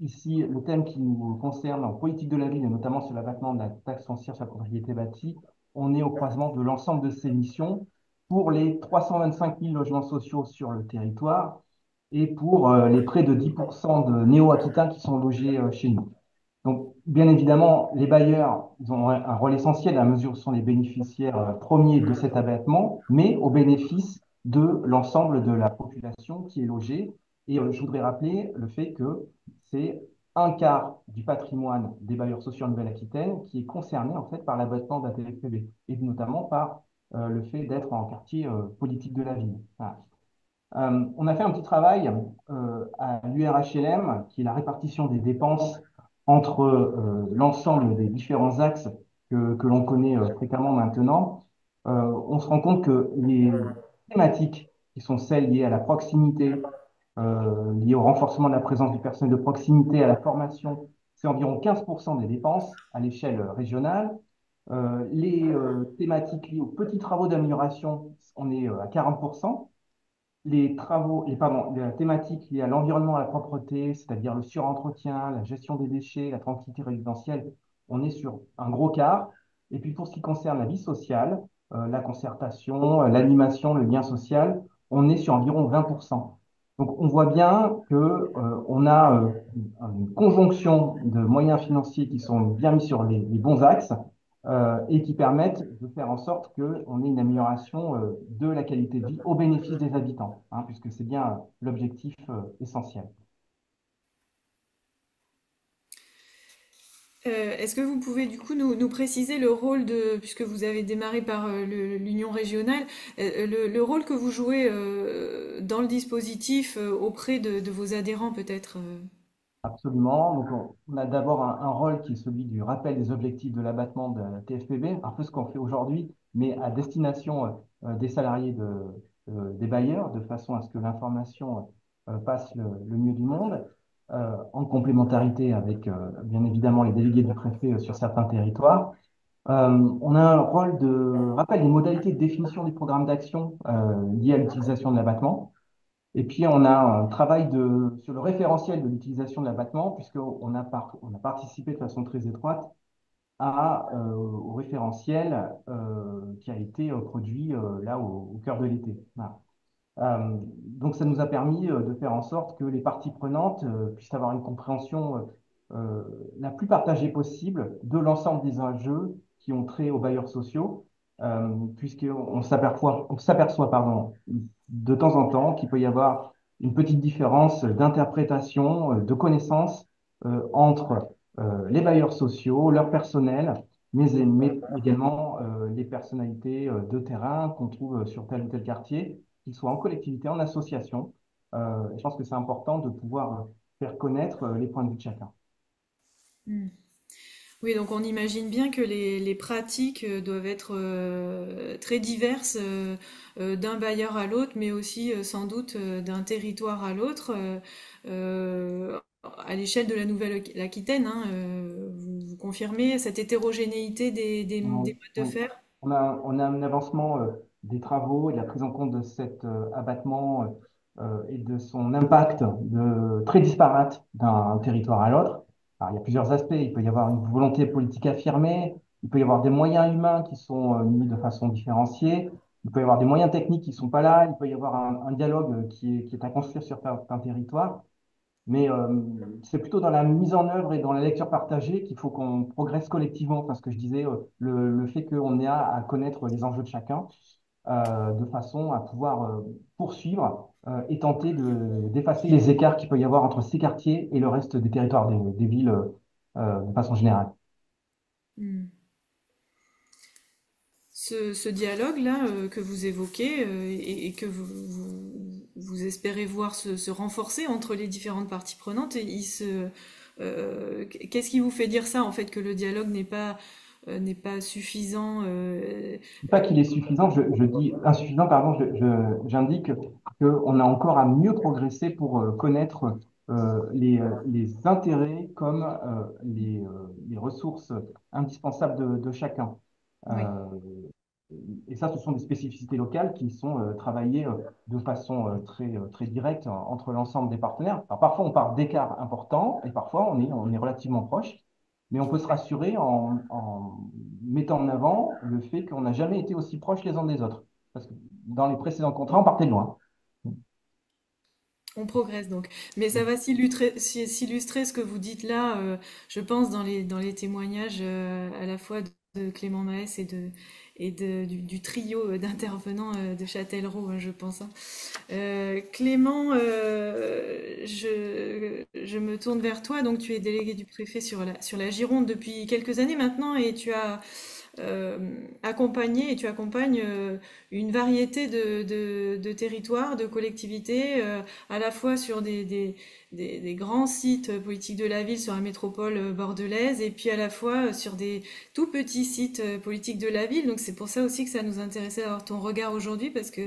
S9: ici le thème qui nous concerne en politique de la ville et notamment sur l'abattement de la taxe foncière sur la propriété bâtie, on est au croisement de l'ensemble de ces missions pour les 325 000 logements sociaux sur le territoire et pour euh, les près de 10% de néo-aquitains qui sont logés chez nous. Donc, bien évidemment, les bailleurs ont un, rôle essentiel à mesure où sont les bénéficiaires euh, premiers de cet abattement, mais au bénéfice de l'ensemble de la population qui est logée. Et euh, je voudrais rappeler le fait que c'est un quart du patrimoine des bailleurs sociaux en Nouvelle-Aquitaine qui est concerné en fait par l'abattement TFPB et notamment par euh, le fait d'être en quartier politique de la ville. on a fait un petit travail à l'URHLM, qui est la répartition des dépenses entre euh, l'ensemble des différents axes que, que l'on connaît euh, fréquemment maintenant, euh, on se rend compte que les thématiques qui sont celles liées à la proximité, liées au renforcement de la présence du personnel de proximité, à la formation, c'est environ 15% des dépenses à l'échelle régionale. les thématiques liées aux petits travaux d'amélioration, on est à 40% les travaux, les, thématiques liées à l'environnement, à la propreté, c'est-à-dire le surentretien, la gestion des déchets, la tranquillité résidentielle, on est sur un gros quart. Et puis pour ce qui concerne la vie sociale, euh, la concertation, euh, l'animation, le lien social, on est sur environ 20%. Donc on voit bien que euh, a une conjonction de moyens financiers qui sont bien mis sur les bons axes, euh, et qui permettent de faire en sorte qu'on ait une amélioration euh, de la qualité de vie au bénéfice des habitants, hein, puisque c'est bien euh, l'objectif essentiel.
S1: Est-ce que vous pouvez du coup nous, préciser le rôle de, puisque vous avez démarré par l'union régionale, le, rôle que vous jouez dans le dispositif auprès de vos adhérents peut-être
S9: Absolument. Donc, on, a d'abord un, rôle qui est celui du rappel des objectifs de l'abattement de la TFPB, un peu ce qu'on fait aujourd'hui, mais à destination euh, des salariés de, euh, des bailleurs, de façon à ce que l'information euh, passe le, mieux du monde, en complémentarité avec, bien évidemment, les délégués du préfet sur certains territoires. on a un rôle de rappel des modalités de définition des programmes d'action liés à l'utilisation de l'abattement. Et puis, on a un travail sur le référentiel de l'utilisation de l'abattement, puisqu'on a, participé de façon très étroite euh, au référentiel euh, qui a été euh, produit là au, cœur de l'été. Donc, ça nous a permis de faire en sorte que les parties prenantes puissent avoir une compréhension la plus partagée possible de l'ensemble des enjeux qui ont trait aux bailleurs sociaux, puisqu'on s'aperçoit, on s'aperçoit pardon, de temps en temps qu'il peut y avoir une petite différence d'interprétation, euh, de connaissance euh, entre euh, les bailleurs sociaux, leur personnel, mais, également les personnalités de terrain qu'on trouve sur tel ou tel quartier, qu'ils soient en collectivité, en association. je pense que c'est important de pouvoir faire connaître les points de vue de chacun.
S1: Hmm. Oui, donc on imagine bien que les, pratiques euh, doivent être euh, très diverses euh, d'un bailleur à l'autre, mais aussi sans doute d'un territoire à l'autre. à l'échelle de la Nouvelle-Aquitaine, hein, vous, confirmez cette hétérogénéité des, modes de faire?
S9: on a, on a un avancement des travaux et de la prise en compte de cet abattement et de son impact de, très disparate d'un territoire à l'autre. il y a plusieurs aspects. Il peut y avoir une volonté politique affirmée, il peut y avoir des moyens humains qui sont mis de façon différenciée, il peut y avoir des moyens techniques qui ne sont pas là, il peut y avoir un, dialogue qui est, à construire sur un territoire. Mais euh, c'est plutôt dans la mise en œuvre et dans la lecture partagée qu'il faut qu'on progresse collectivement. Parce que je disais, euh, le, fait qu'on ait à, connaître les enjeux de chacun, euh, de façon à pouvoir euh, poursuivre euh, et tenter d'effacer les écarts qu'il peut y avoir entre ces quartiers et le reste des territoires des, villes de façon générale.
S1: Hmm ce, dialogue-là euh, que vous évoquez euh, et, que vous, vous, espérez voir se, renforcer entre les différentes parties prenantes, euh, qu'est-ce qui vous fait dire ça en fait que le dialogue n'est pas n'est pas suffisant
S9: Pas qu'il est suffisant, je, je, dis insuffisant, pardon, j'indique qu'on a encore à mieux progresser pour connaître les, les, intérêts comme les, les, ressources indispensables de, de chacun. Oui et ça, ce sont des spécificités locales qui sont euh, travaillées euh, de façon euh, très, très directe entre l'ensemble des partenaires. Alors, parfois, on part d'écarts importants et parfois, on est, on est relativement proche. Mais on peut se rassurer en, mettant en avant le fait qu'on n'a jamais été aussi proches les uns des autres. Parce que dans les précédents contrats, on partait de loin.
S1: On progresse donc. Mais ça va s'illustrer ce que vous dites là, je pense, dans les, dans les témoignages à la fois de Clément Maes et de, et du, trio euh, d'intervenants euh, de Châtellerault, hein, je pense. Hein. Euh, Clément, je, me tourne vers toi. Donc, tu es délégué du préfet sur la, sur la Gironde depuis quelques années maintenant et tu as accompagné et tu accompagnes une variété de, territoires, de collectivités, à la fois sur des des, grands sites politiques de la ville sur la métropole bordelaise et puis à la fois sur des tout petits sites politiques de la ville. Donc c'est pour ça aussi que ça nous intéressait d'avoir ton regard aujourd'hui parce que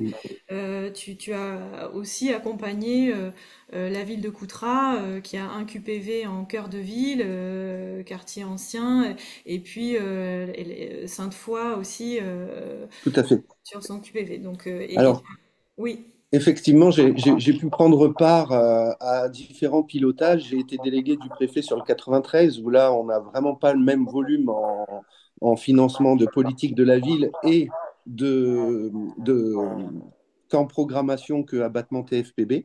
S1: euh, tu, tu, as aussi accompagné euh, euh, la ville de Coutras qui a un QPV en cœur de ville, quartier ancien, et puis Sainte-Foy aussi
S8: Tout à fait.
S1: sur son QPV. Donc,
S8: Alors,
S1: oui.
S8: Effectivement, j'ai pu prendre part euh, à, différents pilotages. J'ai été délégué du préfet sur le 93, où là, on n'a vraiment pas le même volume en, financement de politique de la ville et de, de qu'en programmation que abattement TFPB.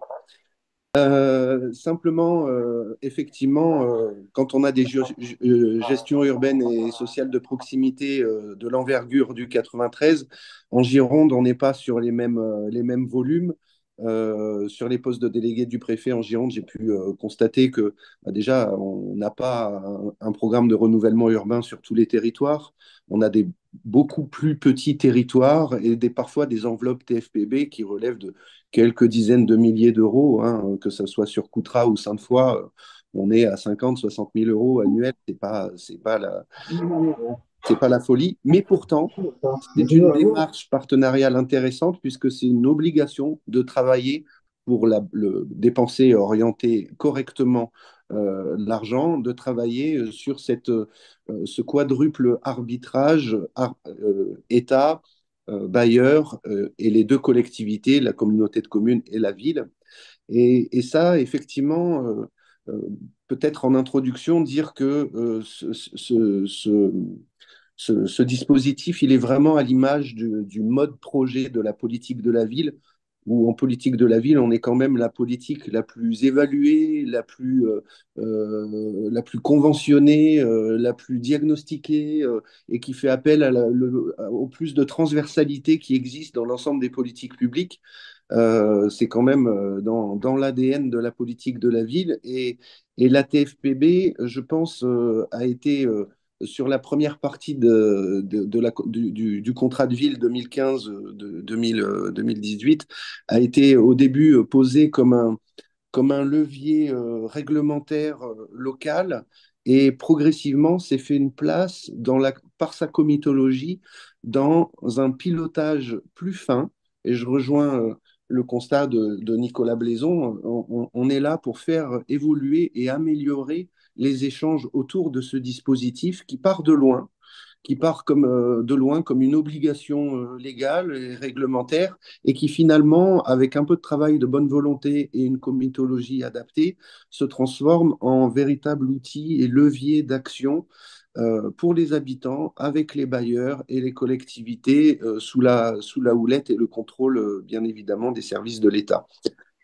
S8: Euh, simplement, euh, effectivement, euh, quand on a des gestions urbaines et sociales de proximité de l'envergure du 93, en Gironde, on n'est pas sur les mêmes, les mêmes volumes. Sur les postes de délégué du préfet en Gironde, j'ai pu constater que bah, déjà, on n'a pas un, programme de renouvellement urbain sur tous les territoires. On a des beaucoup plus petits territoires et des, parfois des enveloppes TFPB qui relèvent de quelques dizaines de milliers d'euros, hein, que ce soit sur Coutras ou Sainte-Foy, euh, on est à 50, 60 000 euros annuels. C'est pas, c'est pas la, c'est pas la folie. Mais pourtant, c'est une démarche partenariale intéressante puisque c'est une obligation de travailler pour la, le, dépenser et orienter correctement euh, l'argent, de travailler euh, sur cette, ce quadruple arbitrage État, euh, bailleurs euh, et les deux collectivités, la communauté de communes et la ville. Et, ça, effectivement, euh, peut-être en introduction, dire que ce, ce, dispositif, il est vraiment à l'image du, mode projet de la politique de la ville, où en politique de la ville, on est quand même la politique la plus évaluée, la plus, euh, euh, la plus conventionnée, euh, la plus diagnostiquée, et qui fait appel au plus de transversalité qui existe dans l'ensemble des politiques publiques. c'est quand même dans, dans l'ADN de la politique de la ville. Et, et la TFPB, je pense, a été sur la première partie du, contrat de ville 2015-2018 a été au début posé comme un, levier euh, réglementaire euh, local et progressivement s'est fait une place dans la, par sa comitologie dans un pilotage plus fin. Et je rejoins euh, le constat de, Nicolas Blaison, on, on, est là pour faire évoluer et améliorer les échanges autour de ce dispositif qui part de loin, qui part euh, de loin comme une obligation euh, légale et réglementaire, et qui finalement, avec un peu de travail de bonne volonté et une comitologie adaptée, se transforme en véritable outil et levier d'action euh, pour les habitants, avec les bailleurs et les collectivités, sous la, sous la houlette et le contrôle, bien évidemment, des services de l'État.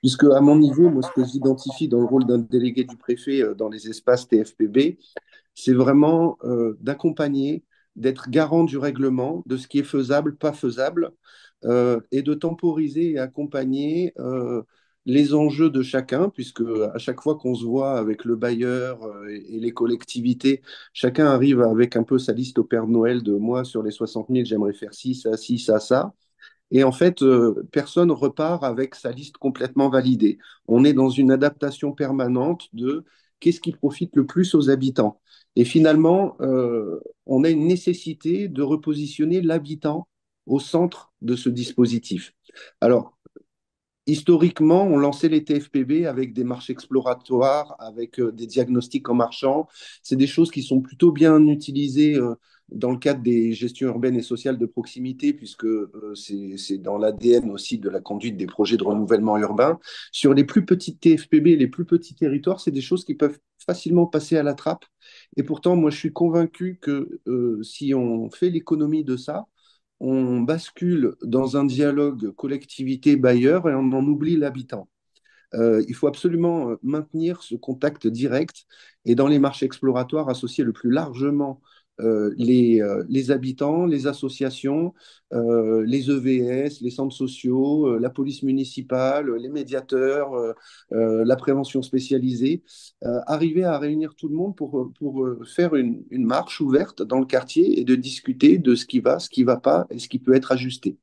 S8: Puisque à mon niveau, moi, ce que j'identifie dans le rôle d'un délégué du préfet dans les espaces TFPB, c'est vraiment d'accompagner d'être garant du règlement, de ce qui est faisable, pas faisable, euh, et de temporiser et accompagner euh, les enjeux de chacun, puisque à chaque fois qu'on se voit avec le bailleur euh, et, les collectivités, chacun arrive avec un peu sa liste au Père Noël de moi sur les 60 000, j'aimerais faire ci, ça, ci, ça, ça. Et en fait, personne repart avec sa liste complètement validée. On est dans une adaptation permanente de qu'est-ce qui profite le plus aux habitants. Et finalement, euh, on a une nécessité de repositionner l'habitant au centre de ce dispositif. Alors, historiquement, on lançait les TFPB avec des marches exploratoires, avec euh, des diagnostics en marchant. C'est des choses qui sont plutôt bien utilisées euh, dans le cadre des gestions urbaines et sociales de proximité, puisque c'est dans l'ADN aussi de la conduite des projets de renouvellement urbain. Sur les plus petites TFPB, les plus petits territoires, c'est des choses qui peuvent facilement passer à la trappe et pourtant, moi, je suis convaincu que euh, si on fait l'économie de ça, on bascule dans un dialogue collectivité-bailleur et on en oublie l'habitant. Euh, il faut absolument euh, maintenir ce contact direct et dans les marches exploratoires associer le plus largement euh, les, euh, les, habitants, les associations, euh, les EVS, les centres sociaux, la police municipale, les médiateurs, la prévention spécialisée, arriver à réunir tout le monde pour, pour faire une, marche ouverte dans le quartier et de discuter de ce qui va, ce qui ne va pas et ce qui peut être ajusté.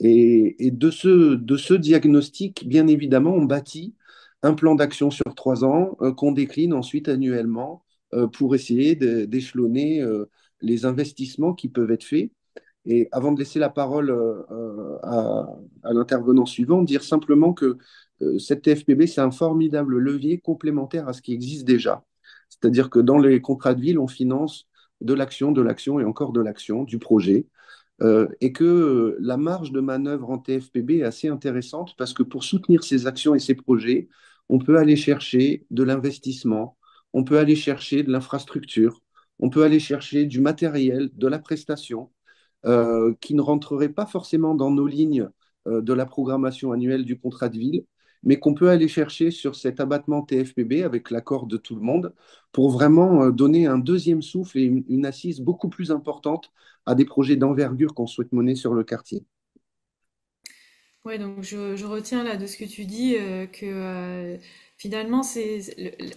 S8: Et, et de, ce, de ce diagnostic, bien évidemment, on bâtit un plan d'action sur trois ans qu'on décline ensuite annuellement pour essayer d'échelonner euh, les investissements qui peuvent être faits. Et avant de laisser la parole euh, à, l'intervenant suivant, dire simplement que cette TFPB, c'est un formidable levier complémentaire à ce qui existe déjà. C'est-à-dire que dans les contrats de ville, on finance de l'action, de l'action et encore de l'action, du projet. et que la marge de manœuvre en TFPB est assez intéressante parce que pour soutenir ces actions et ces projets, on peut aller chercher de l'investissement, on peut aller chercher de l'infrastructure, on peut aller chercher du matériel, de la prestation, euh, qui ne rentrerait pas forcément dans nos lignes euh, de la programmation annuelle du contrat de ville, mais qu'on peut aller chercher sur cet abattement TFPB avec l'accord de tout le monde pour vraiment euh, donner un deuxième souffle et une, assise beaucoup plus importante à des projets d'envergure qu'on souhaite mener sur le quartier.
S1: Oui, donc je, retiens là de ce que tu dis que finalement, c'est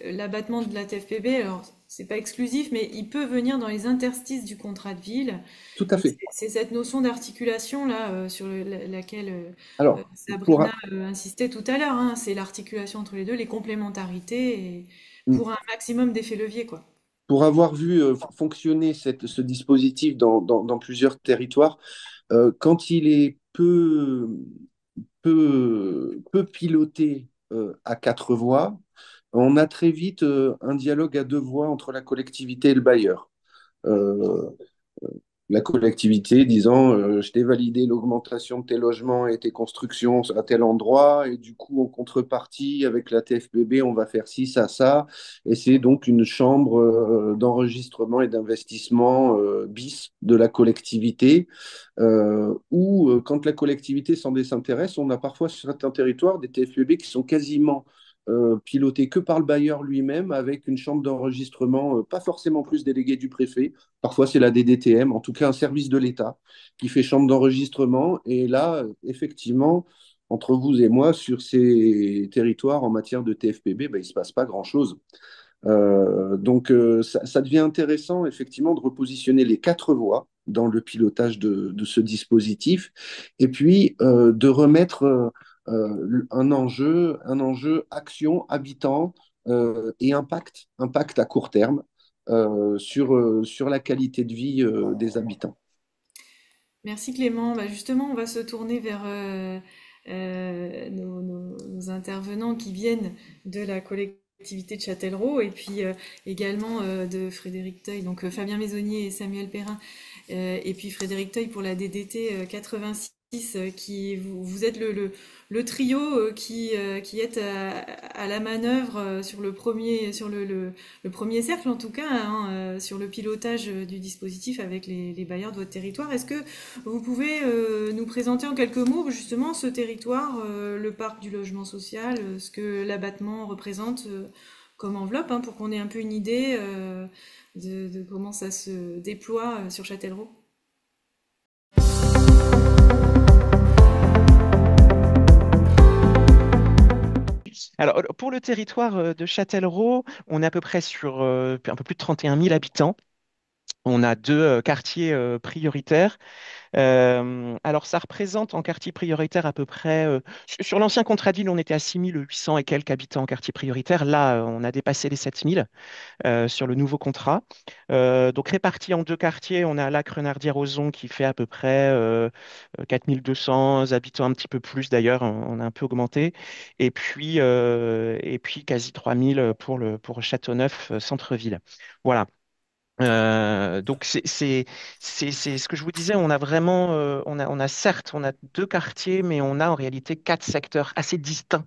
S1: l'abattement de la TFPB. Alors, c'est pas exclusif, mais il peut venir dans les interstices du contrat de ville.
S8: Tout à fait.
S1: C'est cette notion d'articulation là euh, sur laquelle euh, Alors, euh, Sabrina insistait tout à l'heure. Hein. c'est l'articulation entre les deux, les complémentarités, et mm. pour un maximum d'effets leviers, quoi.
S8: Pour avoir vu fonctionner cette, ce dispositif dans, dans, plusieurs territoires, quand il est peu, peu, peu piloté euh, à quatre voix, on a très vite euh, un dialogue à deux voix entre la collectivité et le bailleur. La collectivité disant euh, je t'ai validé l'augmentation de tes logements et tes constructions à tel endroit et du coup en contrepartie avec la TFPB on va faire ci ça ça. Et c'est donc une chambre euh, d'enregistrement et d'investissement euh, bis de la collectivité où quand la collectivité s'en désintéresse on a parfois sur certains territoires des TFPB qui sont quasiment euh, piloté que par le bailleur lui-même, avec une chambre d'enregistrement, euh, pas forcément plus déléguée du préfet, parfois c'est la DDTM, en tout cas un service de l'État qui fait chambre d'enregistrement. Et là, effectivement, entre vous et moi, sur ces territoires en matière de TFPB, ben, il ne se passe pas grand-chose. Euh, donc ça, devient intéressant effectivement de repositionner les quatre voies dans le pilotage de ce dispositif et puis de remettre euh, un enjeu, un enjeu action, habitant euh, et impact, impact à court terme euh, sur, sur la qualité de vie des habitants.
S1: Merci Clément. Bah, justement, on va se tourner vers nos, intervenants qui viennent de la collectivité de Châtellerault et puis également de Frédéric Teuil, donc Fabien Maisonnier et Samuel Perrin, et puis Frédéric Teuil pour la DDT 86 qui vous, êtes le, trio qui, qui est à, la manœuvre sur le premier sur le, premier cercle en tout cas hein, sur le pilotage du dispositif avec les, les bailleurs de votre territoire. Est-ce que vous pouvez nous présenter en quelques mots justement ce territoire, le parc du logement social, ce que l'abattement représente comme enveloppe hein, pour qu'on ait un peu une idée de, de, comment ça se déploie sur Châtellerault?
S4: Alors, pour le territoire euh, de Châtellerault, on est à peu près sur euh, un peu plus de 31 000 habitants. On a deux euh, quartiers prioritaires. alors, ça représente en quartier prioritaire à peu près. sur l'ancien contrat ville, on était à 6 800 et quelques habitants en quartier prioritaire. Là, on a dépassé les 7 000 sur le nouveau contrat. donc, répartis en deux quartiers, on a Lac Renardier-Ozon qui fait à peu près 4 200 habitants, un petit peu plus d'ailleurs, on a un peu augmenté. Et puis, quasi 3 000 pour, le, pour Châteauneuf, centre-ville. Voilà. Euh, donc c'est ce que je vous disais, on a vraiment, euh, on a, on a certes, on a deux quartiers, mais on a en réalité quatre secteurs assez distincts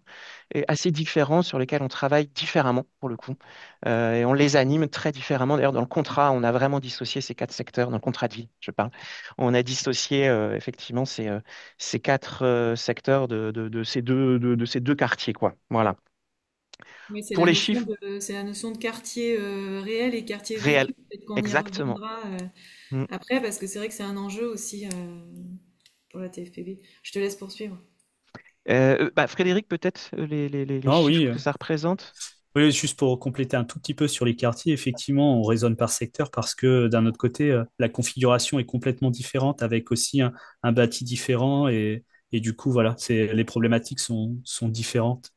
S4: et assez différents sur lesquels on travaille différemment pour le coup, euh, et on les anime très différemment. D'ailleurs, dans le contrat, on a vraiment dissocié ces quatre secteurs, dans le contrat de vie, je parle, on a dissocié effectivement ces, ces quatre secteurs de, de, ces deux, de, de ces deux quartiers, quoi. Voilà.
S1: Oui, c'est pour les chiffres. C'est la notion de quartier euh, réel et quartier
S4: réel. Exactement.
S1: Euh, mm. Après, parce que c'est vrai que c'est un enjeu aussi euh, pour la TFPB. Je te laisse poursuivre.
S4: Bah, Frédéric, peut-être les, les, les ah chiffres que ça représente?
S10: Oui, juste pour compléter un tout petit peu sur les quartiers, effectivement, on raisonne par secteur parce que d'un autre côté, la configuration est complètement différente avec aussi un, un bâti différent et, et du coup, voilà, les problématiques sont, différentes.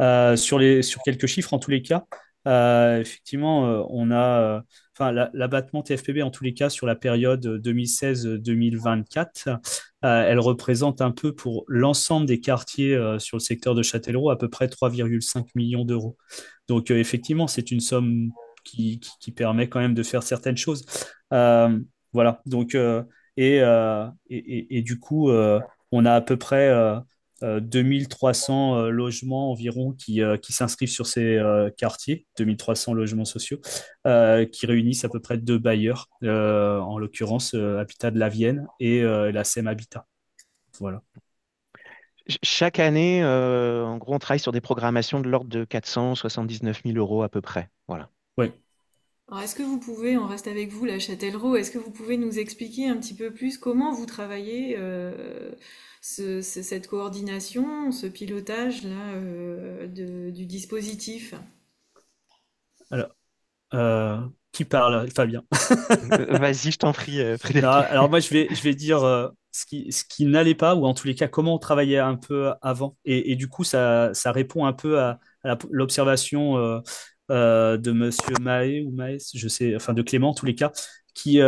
S10: Euh, sur, les, sur quelques chiffres, en tous les cas, euh, effectivement, euh, on a, enfin, l'abattement TFPB, en tous les cas, sur la période 2016-2024, elle représente un peu pour l'ensemble des quartiers sur le secteur de Châtellerault à peu près 3,5 millions d'euros. Donc, effectivement, c'est une somme qui, permet quand même de faire certaines choses. voilà, donc, et, et, et, du coup, on a à peu près 2300 euh, euh, euh, logements environ qui, qui s'inscrivent sur ces quartiers, 2300 logements sociaux, qui réunissent à peu près deux bailleurs, en l'occurrence Habitat de la Vienne et la SEM Habitat. Voilà.
S4: Chaque année, en gros, on travaille sur des programmations de l'ordre de 479 000 euros à peu près. Voilà.
S10: Oui.
S1: Alors, est-ce que vous pouvez, on reste avec vous, la Châtellerault, est-ce que vous pouvez nous expliquer un petit peu plus comment vous travaillez cette coordination, ce pilotage là euh, du dispositif?
S10: Alors, euh, qui parle, Fabien
S4: euh, Vas-y, je t'en prie, Frédéric.
S10: Alors, moi, je vais, je vais dire ce qui, ce qui n'allait pas, ou en tous les cas, comment on travaillait un peu avant. Et, du coup, ça, ça, répond un peu à, l'observation de Monsieur Maé ou Maes, je sais, enfin de Clément, en tous les cas, qui,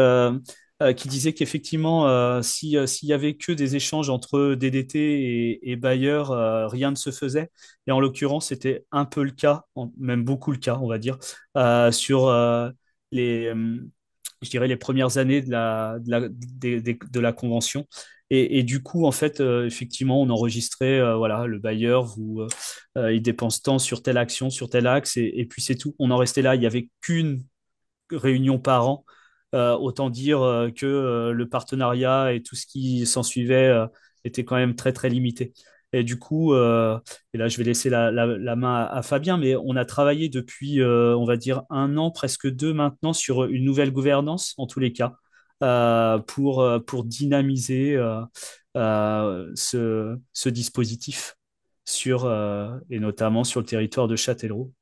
S10: euh, qui disait qu'effectivement, euh, si, euh, s'il y avait que des échanges entre DDT et, et bailleurs, rien ne se faisait. Et en l'occurrence, c'était un peu le cas, même beaucoup le cas, on va dire, sur les, je dirais les premières années de la, de, la convention. Et, du coup, en fait, effectivement, on enregistrait, voilà, le bailleur, vous, il dépense tant sur telle action, sur tel axe, et, puis c'est tout. On en restait là. Il n'y avait qu'une réunion par an euh, autant dire euh, que euh, le partenariat et tout ce qui s'en suivait était quand même très très limité. Et du coup, et là je vais laisser la, main à, Fabien, mais on a travaillé depuis, on va dire, un an, presque deux maintenant, sur une nouvelle gouvernance, en tous les cas, pour, pour dynamiser ce, ce, dispositif, sur, et notamment sur le territoire de Châtellerault.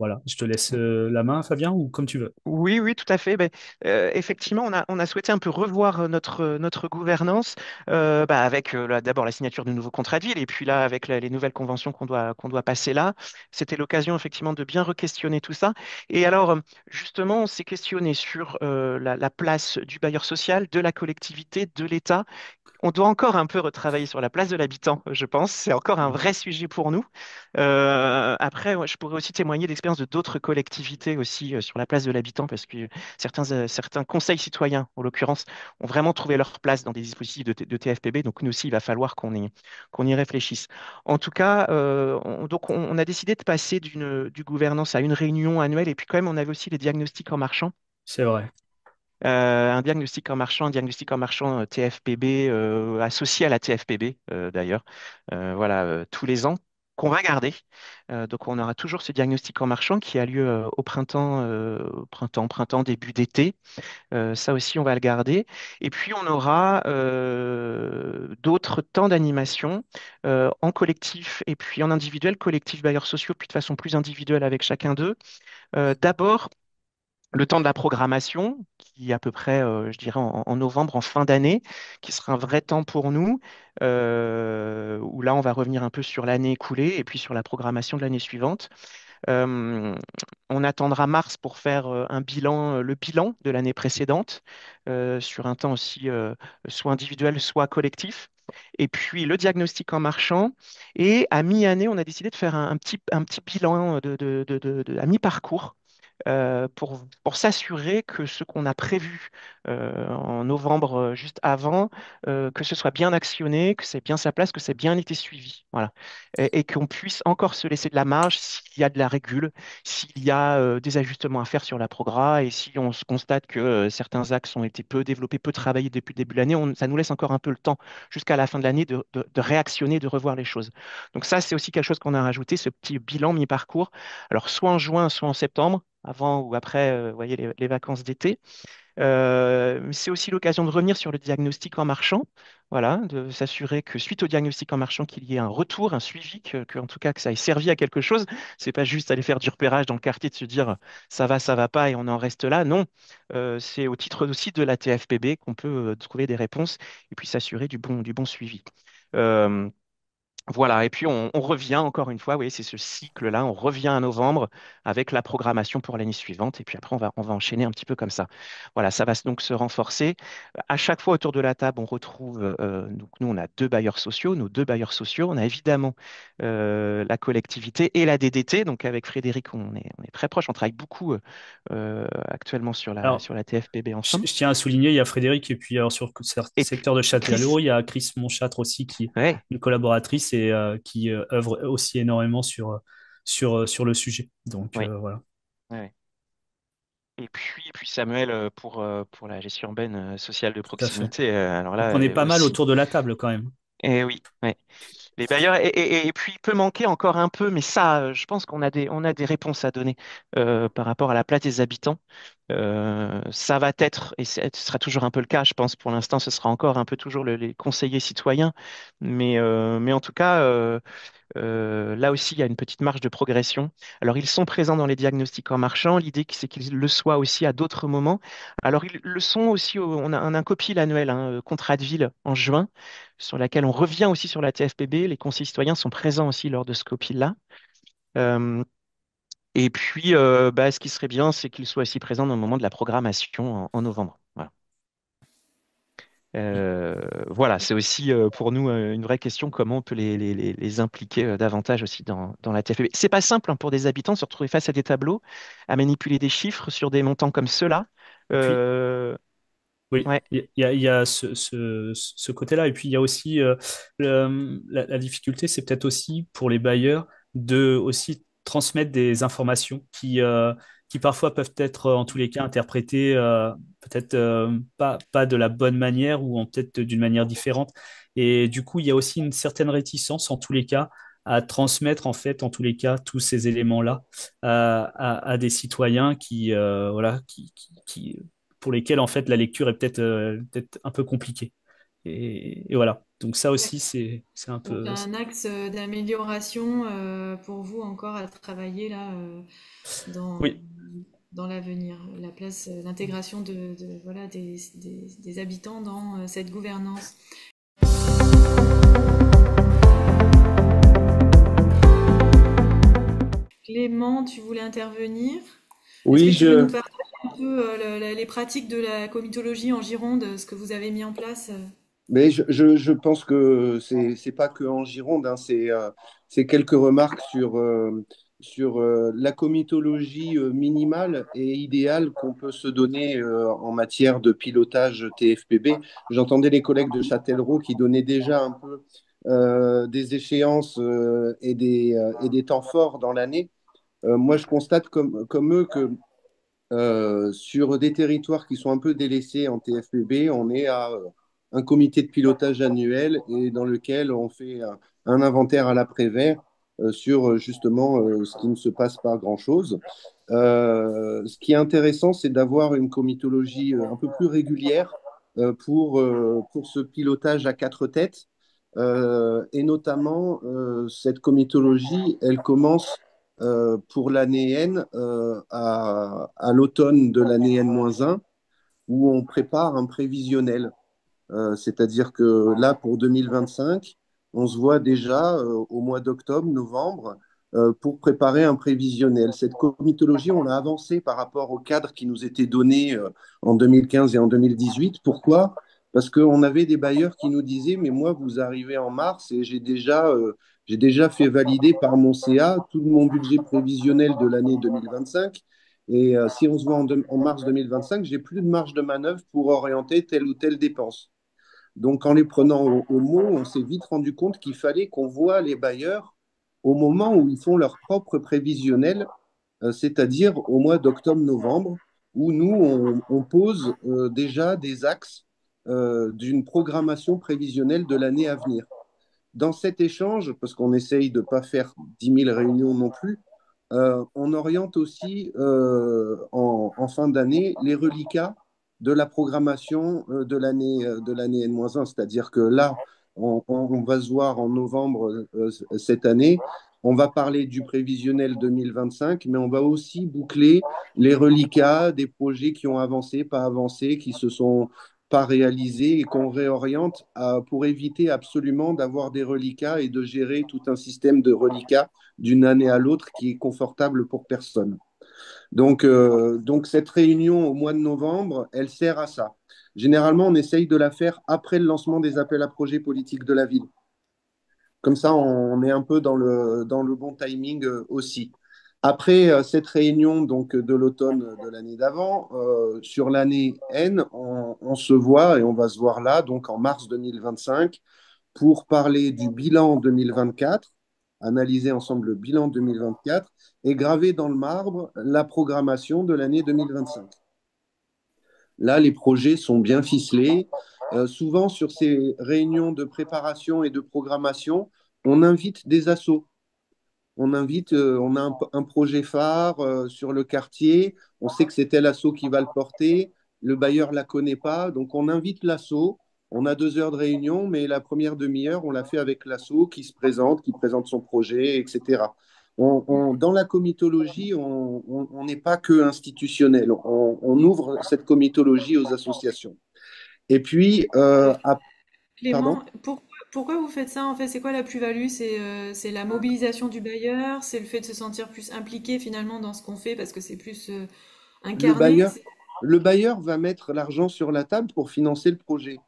S10: Voilà, je te laisse euh, la main, Fabien, ou comme tu veux.
S4: Oui, oui, tout à fait. Ben, euh, effectivement, on a, on a souhaité un peu revoir euh, notre, notre gouvernance euh, bah, avec euh, d'abord la signature du nouveau contrat de ville et puis là avec la- les nouvelles conventions qu'on doit, qu'on doit passer là. C'était l'occasion effectivement de bien re-questionner tout ça. Et alors, justement, on s'est questionné sur la, la place du bailleur social, de la collectivité, de l'État on doit encore un peu retravailler sur la place de l'habitant, je pense. C'est encore un vrai sujet pour nous. Euh, après, je pourrais aussi témoigner d'expériences de d'autres collectivités aussi euh, sur la place de l'habitant, parce que certains, euh, certains conseils citoyens, en l'occurrence, ont vraiment trouvé leur place dans des dispositifs de, TFPB. Donc nous aussi, il va falloir qu'on y, qu'on y réfléchisse. En tout cas, euh, on, donc on, a décidé de passer d'une, du gouvernance à une réunion annuelle, et puis quand même, on avait aussi les diagnostics en marchant.
S10: C'est vrai.
S4: Euh, un diagnostic en marchand, un diagnostic en marchand TFPB euh, associé à la TFPB euh, d'ailleurs, voilà, tous les ans qu'on va garder. Euh, donc on aura toujours ce diagnostic en marchand qui a lieu euh, au printemps, euh, printemps, printemps, début d'été. Ça aussi, on va le garder. Et puis on aura d'autres temps d'animation en collectif et puis en individuel, collectif bailleurs sociaux, puis de façon plus individuelle avec chacun d'eux. D'abord le temps de la programmation, à peu près, euh, je dirais, en, novembre, en fin d'année, qui sera un vrai temps pour nous, euh, où là, on va revenir un peu sur l'année écoulée et puis sur la programmation de l'année suivante. Euh, on attendra mars pour faire un bilan, le bilan de l'année précédente, sur un temps aussi soit individuel, soit collectif. Et puis le diagnostic en marchant. Et à mi-année, on a décidé de faire un, petit, bilan à mi-parcours euh, pour, pour s'assurer que ce qu'on a prévu euh, en novembre, euh, juste avant, que ce soit bien actionné, que c'est bien sa place, que c'est bien été suivi. Voilà. Et, qu'on puisse encore se laisser de la marge s'il y a de la régule, s'il y a des ajustements à faire sur la progra et si on se constate que certains axes ont été peu développés, peu travaillés depuis le début de l'année, ça nous laisse encore un peu le temps jusqu'à la fin de l'année de, de- de réactionner, de revoir les choses. Donc ça, c'est aussi quelque chose qu'on a rajouté, ce petit bilan mi-parcours. Alors soit en juin, soit en septembre avant ou après, euh, voyez, les, vacances d'été. Euh, c'est aussi l'occasion de revenir sur le diagnostic en marchant, voilà, de s'assurer que suite au diagnostic en marchant, qu'il y ait un retour, un suivi, que, en tout cas que ça ait servi à quelque chose. C'est pas juste aller faire du repérage dans le quartier, de se dire ça va, ça va pas et on en reste là. Non, Euh, c'est au titre aussi de la TFPB qu'on peut trouver des réponses et puis s'assurer du bon, du bon suivi. Voilà, et puis on, on revient encore une fois, oui, c'est ce cycle-là, on revient à novembre avec la programmation pour l'année suivante, et puis après on va, on va enchaîner un petit peu comme ça. Voilà, ça va donc se renforcer. À chaque fois autour de la table, on retrouve, euh, donc nous on a deux bailleurs sociaux, nos deux bailleurs sociaux, on a évidemment euh, la collectivité et la DDT, donc avec Frédéric on est, on est très proche, on travaille beaucoup euh, actuellement sur la,
S10: Alors,
S4: sur la TFPB
S10: je,
S4: ensemble.
S10: je tiens à souligner, il y a Frédéric, et puis alors, sur le secteur de Châtellerault, il y a Chris Monchâtre aussi, qui est une collaboratrice et euh, qui euh, œuvre aussi énormément sur, euh, sur, sur le sujet. Donc voilà.
S4: Et puis, et puis Samuel pour, pour la gestion urbaine sociale de proximité. alors
S10: Donc
S4: là
S10: on est pas mal autour de la table quand même.
S4: Et oui, ouais. Et, et- puis il peut manquer encore un peu, mais ça, euh, je pense qu'on a des, a des réponses à donner euh, par rapport à la place des habitants. Euh, ça va être, et ce sera toujours un peu le cas, je pense, pour l'instant, ce sera encore un peu toujours le- les conseillers citoyens. Mais, mais en tout cas, euh, là aussi, il y a une petite marge de progression. Alors, ils sont présents dans les diagnostics en marchant. L'idée, c'est qu'ils le soient aussi à d'autres moments. Alors, ils le sont aussi, au- on a un, un copil annuel, hein, euh, contrat de ville en juin, sur laquelle on revient aussi sur la TFPB. Les conseils citoyens sont présents aussi lors de ce copil-là. Euh, et puis, bah, ce qui serait bien, c'est qu'ils soient aussi présents au moment de la programmation en novembre. Voilà. Euh, voilà, c'est aussi euh, pour nous euh, une vraie question, comment on peut les, les- les- les impliquer davantage aussi dans, dans la TFPB. C'est pas simple hein, pour des habitants de se retrouver face à des tableaux, à manipuler des chiffres sur des montants comme ceux-là.
S10: Oui,
S4: ouais,
S10: il y a, il y a ce, ce, ce côté-là. Et puis, il y a aussi le- la, la difficulté, c'est peut-être aussi pour les bailleurs de aussi transmettre des informations qui, qui parfois peuvent être, en tous les cas, interprétées peut-être euh, pas, pas de la bonne manière ou en peut-être d'une manière différente. Et du coup, il y a aussi une certaine réticence, en tous les cas, à transmettre, en fait, en tous les cas, tous ces éléments-là à, à, à des citoyens qui, euh, voilà, qui, qui, qui pour lesquels en fait la lecture est peut-être euh, peut-être un peu compliquée. Et, et voilà. Donc ça aussi, c'est un peu...
S1: Donc un axe d'amélioration pour vous encore à travailler là dans,
S10: oui.
S1: Dans l'avenir, la place, l'intégration de, de, voilà, des, des, des, habitants dans cette gouvernance. Clément, tu voulais intervenir?
S8: Oui,
S1: je.
S8: Tu
S1: nous partager un peu euh, les pratiques de la comitologie en Gironde, ce que vous avez mis en place?
S8: Mais je, je, je pense que c'est n'est pas que en Gironde, hein, c'est euh, quelques remarques sur, euh, sur euh, la comitologie euh, minimale et idéale qu'on peut se donner euh, en matière de pilotage TFPB. J'entendais les collègues de Châtellerault qui donnaient déjà un peu des échéances et, des, et des temps forts dans l'année. Moi, je constate comme, comme eux que sur des territoires qui sont un peu délaissés en TFPB, on est à un comité de pilotage annuel et dans lequel on fait un, un inventaire à l'après-vert sur justement ce qui ne se passe pas grand-chose. ce qui est intéressant, c'est d'avoir une comitologie un peu plus régulière pour, pour ce pilotage à quatre têtes. et notamment, cette comitologie, elle commence euh, pour l'année N euh, à, à l'automne de l'année N-1, où on prépare un prévisionnel. Euh, c'est-à-dire que là, pour 2025, on se voit déjà au mois d'octobre, novembre, pour préparer un prévisionnel. Cette comitologie, on l'a avancé par rapport au cadre qui nous était donné en 2015 et en 2018. Pourquoi? Parce qu'on avait des bailleurs qui nous disaient, mais moi, vous arrivez en mars et j'ai déjà déjà fait valider par mon CA tout mon budget prévisionnel de l'année 2025. Et euh, si on se voit en, en mars 2025, j'ai plus de marge de manœuvre pour orienter telle ou telle dépense. Donc, en les prenant au, mot, on s'est vite rendu compte qu'il fallait qu'on voit les bailleurs au moment où ils font leur propre prévisionnel, euh, c'est-à-dire au mois d'octobre-novembre, où nous, on, pose euh, déjà des axes euh, d'une programmation prévisionnelle de l'année à venir. Dans cet échange, parce qu'on essaye de ne pas faire 10 000 réunions non plus, on oriente aussi en, fin d'année les reliquats de la programmation euh, de l'année de l'année N-1, c'est-à-dire que là, on, va se voir en novembre euh, cette année. On va parler du prévisionnel 2025, mais on va aussi boucler les reliquats des projets qui ont avancé, pas avancé, qui se sont pas réalisé et qu'on réoriente pour éviter absolument d'avoir des reliquats et de gérer tout un système de reliquats d'une année à l'autre qui est confortable pour personne. Donc, euh, donc cette réunion au mois de novembre, elle sert à ça. Généralement, on essaye de la faire après le lancement des appels à projets politiques de la ville. Comme ça, on est un peu dans le, dans le bon timing euh, aussi. Après euh, cette réunion donc de l'automne de l'année d'avant, sur l'année N, on, se voit et on va se voir là, donc en mars 2025, pour parler du bilan 2024, analyser ensemble le bilan 2024 et graver dans le marbre la programmation de l'année 2025. Là, les projets sont bien ficelés. Euh, souvent, sur ces réunions de préparation et de programmation, on invite des assos on invite, euh, on a un, projet phare euh, sur le quartier, on sait que c'est tel assaut qui va le porter, le bailleur ne la connaît pas, donc on invite l'assaut, on a deux heures de réunion, mais la première demi-heure, on l'a fait avec l'assaut qui se présente, qui présente son projet, etc. On, on, dans la comitologie, on n'est pas que institutionnel, on, ouvre cette comitologie aux associations. Et puis, euh, à...
S1: Clément, Pardon? pour, pourquoi vous faites ça en fait? C'est quoi la plus-value? C'est euh, la mobilisation du bailleur? C'est le fait de se sentir plus impliqué finalement dans ce qu'on fait parce que c'est plus euh, incarné?
S8: le bailleur, le bailleur va mettre l'argent sur la table pour financer le projet.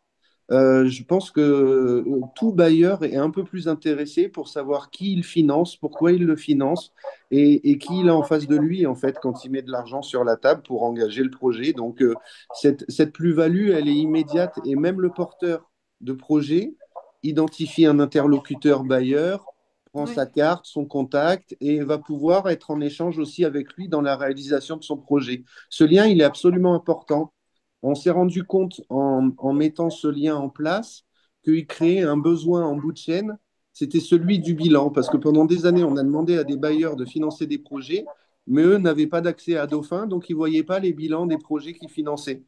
S8: Euh, je pense que tout bailleur est un peu plus intéressé pour savoir qui il finance, pourquoi il le finance et, et qui il a en face de lui en fait quand il met de l'argent sur la table pour engager le projet. Donc euh, cette, cette plus-value, elle est immédiate et même le porteur de projet identifie un interlocuteur bailleur, prend oui. sa carte, son contact et va pouvoir être en échange aussi avec lui dans la réalisation de son projet. Ce lien, il est absolument important. On s'est rendu compte en, mettant ce lien en place qu'il créait un besoin en bout de chaîne, c'était celui du bilan, parce que pendant des années, on a demandé à des bailleurs de financer des projets, mais eux n'avaient pas d'accès à Dauphin, donc ils ne voyaient pas les bilans des projets qu'ils finançaient.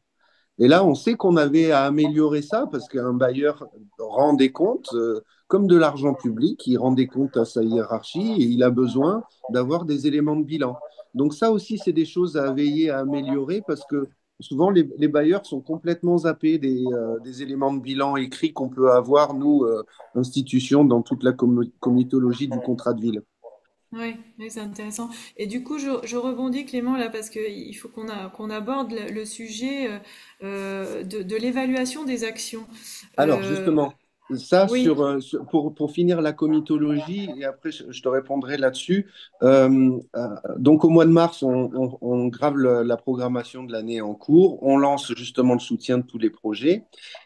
S8: Et là, on sait qu'on avait à améliorer ça parce qu'un bailleur rend des comptes, euh, comme de l'argent public, il rend des comptes à sa hiérarchie et il a besoin d'avoir des éléments de bilan. Donc ça aussi, c'est des choses à veiller à améliorer parce que souvent les, les bailleurs sont complètement zappés des, euh, des éléments de bilan écrits qu'on peut avoir, nous, euh, institutions, dans toute la com comitologie du contrat de ville.
S1: Oui, oui, c'est intéressant. Et du coup, je, je rebondis, Clément, là, parce qu'il faut qu'on aborde le, le sujet euh, euh, de, de l'évaluation des actions.
S8: Alors, justement, ça,
S1: oui,
S8: sur, euh, sur- pour, pour finir la comitologie, et après je, je te répondrai là-dessus. Euh, euh, donc, au mois de mars, on, on- on grave le- la programmation de l'année en cours. On lance justement le soutien de tous les projets.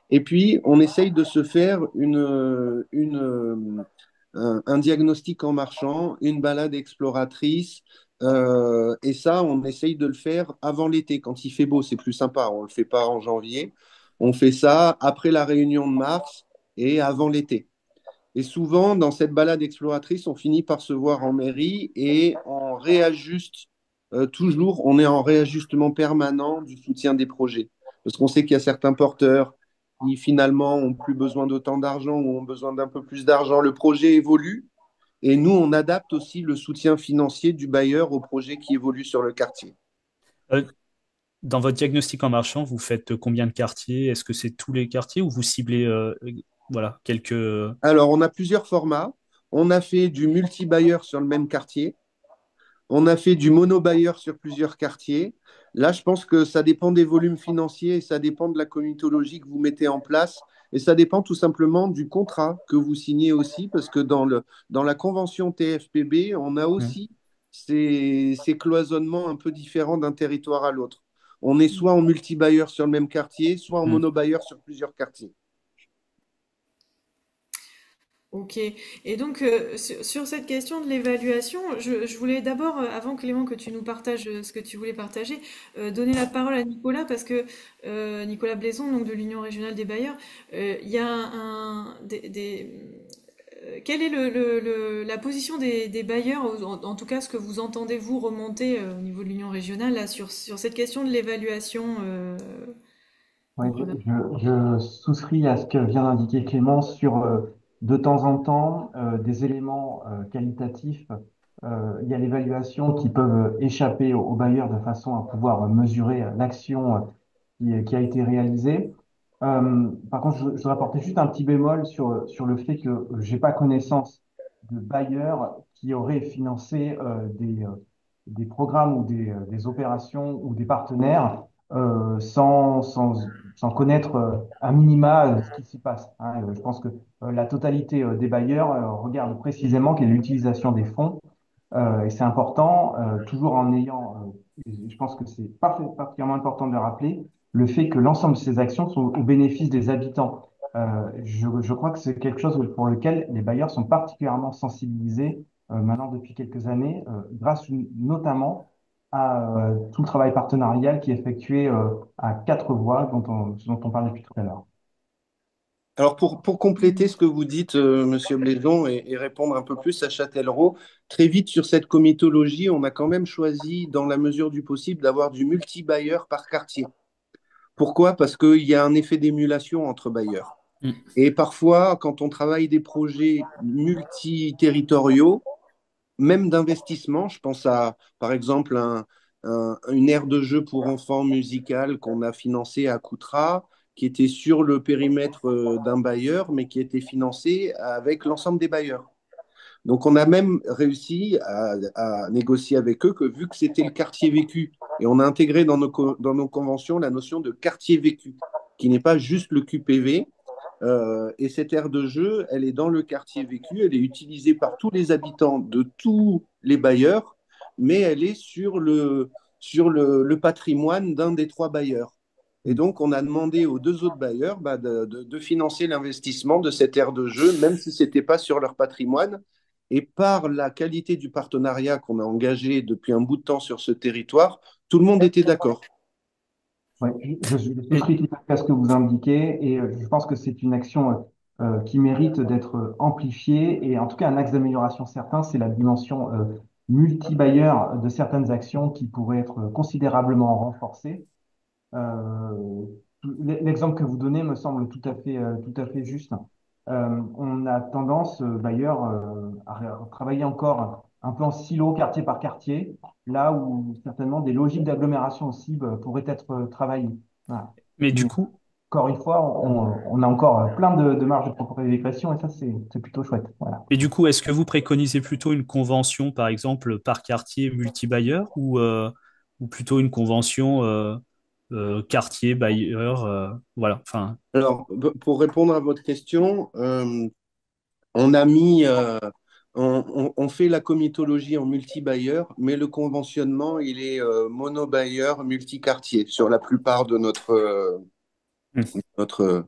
S8: Et puis, on essaye de se faire une, une, un, un diagnostic en marchant, une balade exploratrice. Euh, et ça, on essaye de le faire avant l'été, quand il fait beau. C'est plus sympa. On ne le fait pas en janvier. On fait ça après la réunion de mars et avant l'été. Et souvent, dans cette balade exploratrice, on finit par se voir en mairie et on réajuste euh, toujours, on est en réajustement permanent du soutien des projets. Parce qu'on sait qu'il y a certains porteurs qui finalement ont plus besoin d'autant d'argent ou ont besoin d'un peu plus d'argent. Le projet évolue et nous, on adapte aussi le soutien financier du bailleur au projet qui évolue sur le quartier.
S10: Euh, dans votre diagnostic en marchand, vous faites combien de quartiers? Est-ce que c'est tous les quartiers ou vous ciblez euh, voilà, quelques...
S8: Alors, on a plusieurs formats. On a fait du multi-bailleur sur le même quartier. On a fait du mono-bailleur sur plusieurs quartiers. Là, je pense que ça dépend des volumes financiers et ça dépend de la comitologie que vous mettez en place. Et ça dépend tout simplement du contrat que vous signez aussi, parce que dans, le, dans la convention TFPB, on a
S10: Hmm.
S8: aussi ces, ces cloisonnements un peu différents d'un territoire à l'autre. On est soit en multi-bailleur sur le même quartier, soit en mono-bailleur sur plusieurs quartiers.
S1: Ok. Et donc, euh, sur, sur cette question de l'évaluation, je, je voulais d'abord, euh, avant Clément, que tu nous partages euh, ce que tu voulais partager, donner la parole à Nicolas, parce que Nicolas Blaison, donc de l'Union régionale des bailleurs, il y a un, des, des- quelle est le, le- le- la position des, des bailleurs, en, en tout cas ce que vous entendez vous remonter euh, au niveau de l'Union régionale là, sur, sur cette question de l'évaluation, euh,
S9: Oui, je, je- je souscris à ce que vient d'indiquer Clément sur euh, de temps en temps euh, des éléments euh, qualitatifs. Euh, il y a l'évaluation qui peuvent échapper aux, aux bailleurs de façon à pouvoir mesurer l'action euh, qui, qui a été réalisée. Euh, par contre, je, je voudrais apporter juste un petit bémol sur, sur le fait que j'ai pas connaissance de bailleurs qui auraient financé euh, des, euh, des programmes ou des, euh, des opérations ou des partenaires euh, sans, sans, sans connaître euh, un minima euh, ce qui s'y passe. hein. Euh, Je pense que euh, la totalité euh, des bailleurs euh, regarde précisément quelle est l'utilisation des fonds euh, et c'est important, euh, toujours en ayant, euh, je pense que c'est particulièrement important de le rappeler, le fait que l'ensemble de ces actions sont au bénéfice des habitants. Euh, je, crois que c'est quelque chose pour lequel les bailleurs sont particulièrement sensibilisés euh, maintenant depuis quelques années, euh, grâce notamment à euh, tout le travail partenarial qui est effectué euh, à quatre voies dont on, dont on parle depuis tout à l'heure.
S8: Alors pour, pour compléter ce que vous dites, euh, Monsieur Blaison, et, et répondre un peu plus à Châtellerault, très vite sur cette comitologie, on a quand même choisi, dans la mesure du possible, d'avoir du multi-bailleur par quartier. Pourquoi? Parce qu'il y a un effet d'émulation entre bailleurs.
S10: Hmm.
S8: Et parfois, quand on travaille des projets multi-territoriaux, même d'investissement, je pense à, par exemple, un, un, une aire de jeu pour enfants musicale qu'on a financée à Coutras, qui était sur le périmètre euh, d'un bailleur, mais qui était financée avec l'ensemble des bailleurs. Donc, on a même réussi à, négocier avec eux que, vu que c'était le quartier vécu, et on a intégré dans nos conventions la notion de quartier vécu, qui n'est pas juste le QPV. Euh, et cette aire de jeu, elle est dans le quartier vécu, elle est utilisée par tous les habitants de tous les bailleurs, mais elle est sur le, patrimoine d'un des trois bailleurs. Et donc, on a demandé aux deux autres bailleurs bah, de, financer l'investissement de cette aire de jeu, même si ce n'était pas sur leur patrimoine. Et par la qualité du partenariat qu'on a engagé depuis un bout de temps sur ce territoire, tout le monde était d'accord.
S9: Oui, je, je souscris tout à ce que vous indiquez et je pense que c'est une action euh, qui mérite d'être amplifiée et en tout cas un axe d'amélioration certain, c'est la dimension euh, multi-bailleur de certaines actions qui pourraient être considérablement renforcées. Euh, l'exemple que vous donnez me semble tout à fait, tout à fait juste. on a tendance, d'ailleurs, à travailler encore un peu en silo, quartier par quartier, là où certainement des logiques d'agglomération aussi pourraient être travaillées.
S10: Mais du coup,
S9: encore une fois, on, a encore plein de, de marges de progression et ça, c'est plutôt chouette. Voilà.
S10: Et du coup, est-ce que vous préconisez plutôt une convention, par exemple, par quartier multi-bailleur ou, euh, ou plutôt une convention euh, euh, quartier bailleur Voilà. Enfin.
S8: Alors, pour répondre à votre question, on a mis. On, on, fait la comitologie en multi-bailleur, mais le conventionnement, il est mono-bailleur, multi-quartier sur la plupart de notre, Mmh. notre,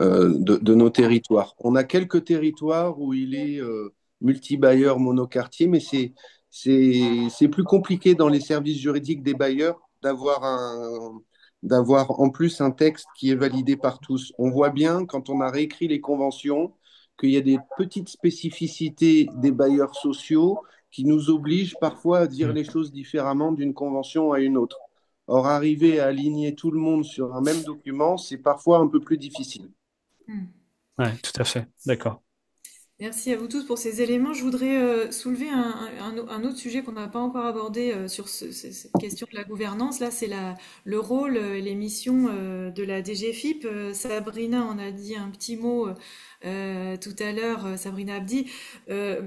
S8: euh, de, nos territoires. On a quelques territoires où il est euh, multi-bailleur, monocartier, mais c'est, c'est, plus compliqué dans les services juridiques des bailleurs d'avoir, un, d'avoir en plus un texte qui est validé par tous. On voit bien, quand on a réécrit les conventions, qu'il y a des petites spécificités des bailleurs sociaux qui nous obligent parfois à dire mmh. les choses différemment d'une convention à une autre. Or, arriver à aligner tout le monde sur un même document, c'est parfois un peu plus difficile.
S10: Hmm. Oui, tout à fait. D'accord.
S1: Merci à vous tous pour ces éléments. Je voudrais euh, soulever un, autre sujet qu'on n'a pas encore abordé euh, sur cette question de la gouvernance. Là, c'est le rôle et les missions euh, de la DGFIP. Sabrina en a dit un petit mot euh, tout à l'heure, euh, Sabrina Abdi. Euh,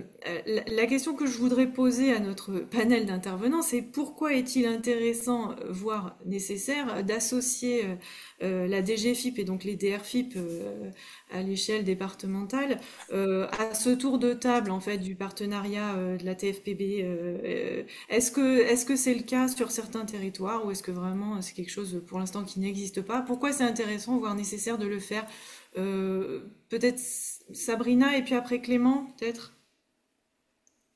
S1: la, question que je voudrais poser à notre panel d'intervenants, c'est pourquoi est-il intéressant, voire nécessaire, d'associer la DGFIP et donc les DRFIP à l'échelle départementale à ce tour de table en fait du partenariat de la TFPB Est-ce que est-ce que c'est le cas sur certains territoires ou est-ce que vraiment c'est quelque chose pour l'instant qui n'existe pas? Pourquoi c'est intéressant, voire nécessaire de le faire euh, peut-être Sabrina et puis après Clément, peut-être?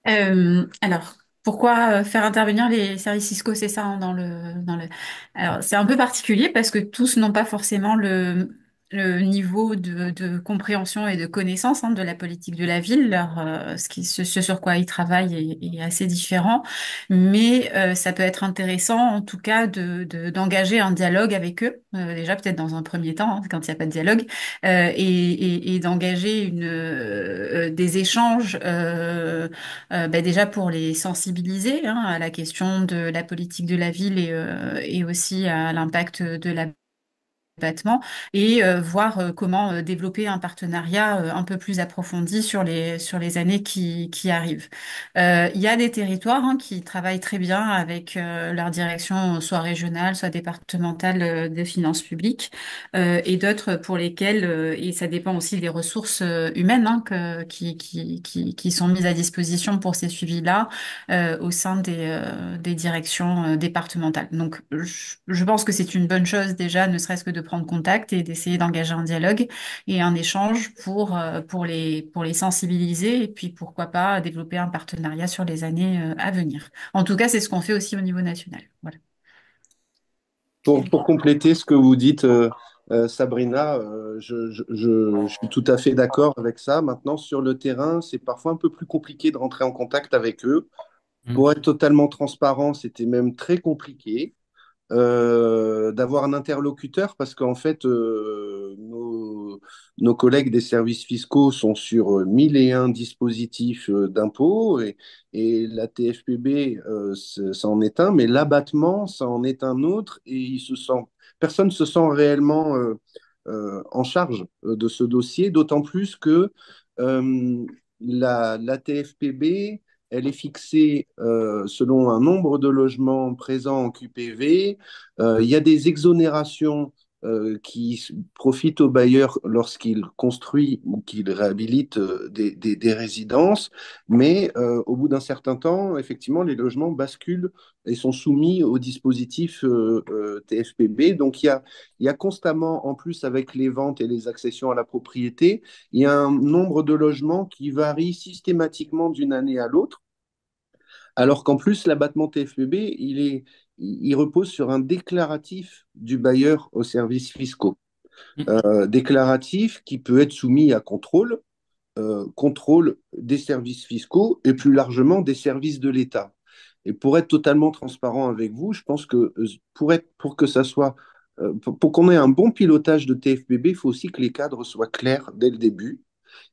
S7: Euh, alors, pourquoi euh, faire intervenir les services fiscaux, c'est ça, hein, dans le, dans le... Alors, c'est un peu particulier parce que tous n'ont pas forcément le, le niveau de, de, compréhension et de connaissance hein, de la politique de la ville, leur, euh, ce, qui, ce, sur quoi ils travaillent est, est assez différent, mais euh, ça peut être intéressant en tout cas de, d'engager un dialogue avec eux, euh, déjà peut-être dans un premier temps, hein, quand il n'y a pas de dialogue, et, et, et d'engager une, des échanges bah, déjà pour les sensibiliser hein, à la question de la politique de la ville et, et aussi à l'impact de la et euh, voir euh, comment euh, développer un partenariat un peu plus approfondi sur les sur les années qui, qui arrivent. Il y a des territoires hein, qui travaillent très bien avec leur direction soit régionale, soit départementale des finances publiques, et d'autres pour lesquels et ça dépend aussi des ressources humaines hein, qui, qui, qui, qui sont mises à disposition pour ces suivis-là au sein des, des directions départementales. Donc je, je pense que c'est une bonne chose déjà, ne serait-ce que de prendre contact et d'essayer d'engager un dialogue et un échange pour, euh, pour, les, pour les sensibiliser et puis pourquoi pas développer un partenariat sur les années euh, à venir. En tout cas, c'est ce qu'on fait aussi au niveau national. Voilà.
S8: Pour, pour compléter ce que vous dites, euh, Sabrina, je, je, je, suis tout à fait d'accord avec ça. Maintenant, sur le terrain, c'est parfois un peu plus compliqué de rentrer en contact avec eux. Mmh. Pour être totalement transparent, c'était même très compliqué. Euh, d'avoir un interlocuteur parce qu'en fait, euh, nos, collègues des services fiscaux sont sur euh, mille et un dispositifs d'impôts et, la TFPB, ça en est un, mais l'abattement, ça en est un autre et personne ne se sent réellement en charge de ce dossier, d'autant plus que la, la TFPB elle est fixée euh, selon un nombre de logements présents en QPV. Euh, il y a des exonérations euh, qui profitent aux bailleurs lorsqu'ils construisent ou qu'ils réhabilitent des, des, résidences, mais au bout d'un certain temps, effectivement, les logements basculent et sont soumis au dispositif TFPB. Donc il y, a, il y a constamment, en plus avec les ventes et les accessions à la propriété, il y a un nombre de logements qui varie systématiquement d'une année à l'autre. Alors qu'en plus, l'abattement TFPB, il, est, il repose sur un déclaratif du bailleur aux services fiscaux. Mmh. Euh, déclaratif qui peut être soumis à contrôle, euh, contrôle des services fiscaux et plus largement des services de l'État. Et pour être totalement transparent avec vous, je pense que euh, pour, être, pour que ça soit euh, pour, qu'on ait un bon pilotage de TFPB, il faut aussi que les cadres soient clairs dès le début.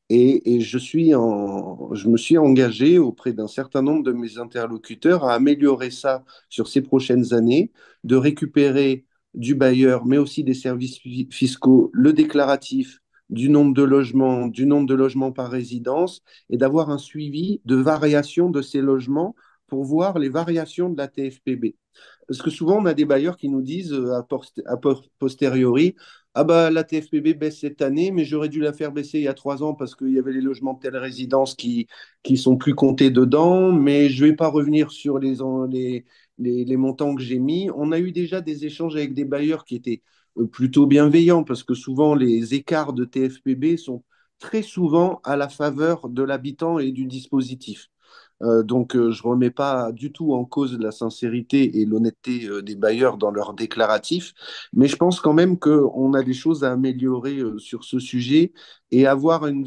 S8: Et, je, je me suis engagé auprès d'un certain nombre de mes interlocuteurs à améliorer ça sur ces prochaines années, de récupérer du bailleur, mais aussi des services fiscaux, le déclaratif du nombre de logements, du nombre de logements par résidence, et d'avoir un suivi de variation de ces logements pour voir les variations de la TFPB. Parce que souvent, on a des bailleurs qui nous disent euh, a posteriori Ah, bah, la TFPB baisse cette année, mais j'aurais dû la faire baisser il y a trois ans parce qu'il y avait les logements de telle résidence qui, qui sont plus comptés dedans, mais je ne vais pas revenir sur les, les montants que j'ai mis. On a eu déjà des échanges avec des bailleurs qui étaient euh, plutôt bienveillants parce que souvent, les écarts de TFPB sont très souvent à la faveur de l'habitant et du dispositif. Euh, donc, euh, je ne remets pas du tout en cause la sincérité et l'honnêteté euh, des bailleurs dans leurs déclaratifs, mais je pense quand même qu'on a des choses à améliorer sur ce sujet et avoir un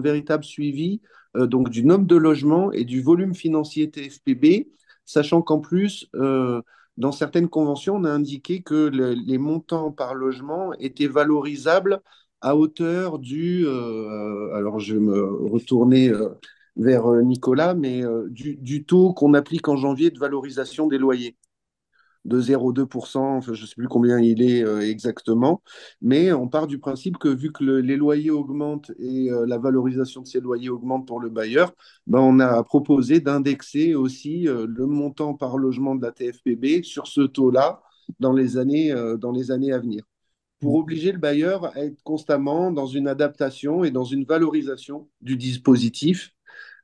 S8: véritable suivi donc du nombre de logements et du volume financier TFPB, sachant qu'en plus, dans certaines conventions, on a indiqué que les montants par logement étaient valorisables à hauteur du... alors, je vais me retourner vers euh, Nicolas, mais euh, du, taux qu'on applique en janvier de valorisation des loyers. De 0,2%, enfin, je ne sais plus combien il est euh, exactement, mais on part du principe que vu que les loyers augmentent et la valorisation de ces loyers augmente pour le bailleur, ben, on a proposé d'indexer aussi le montant par logement de la TFPB sur ce taux-là dans, les années, dans les années à venir, pour obliger le bailleur à être constamment dans une adaptation et dans une valorisation du dispositif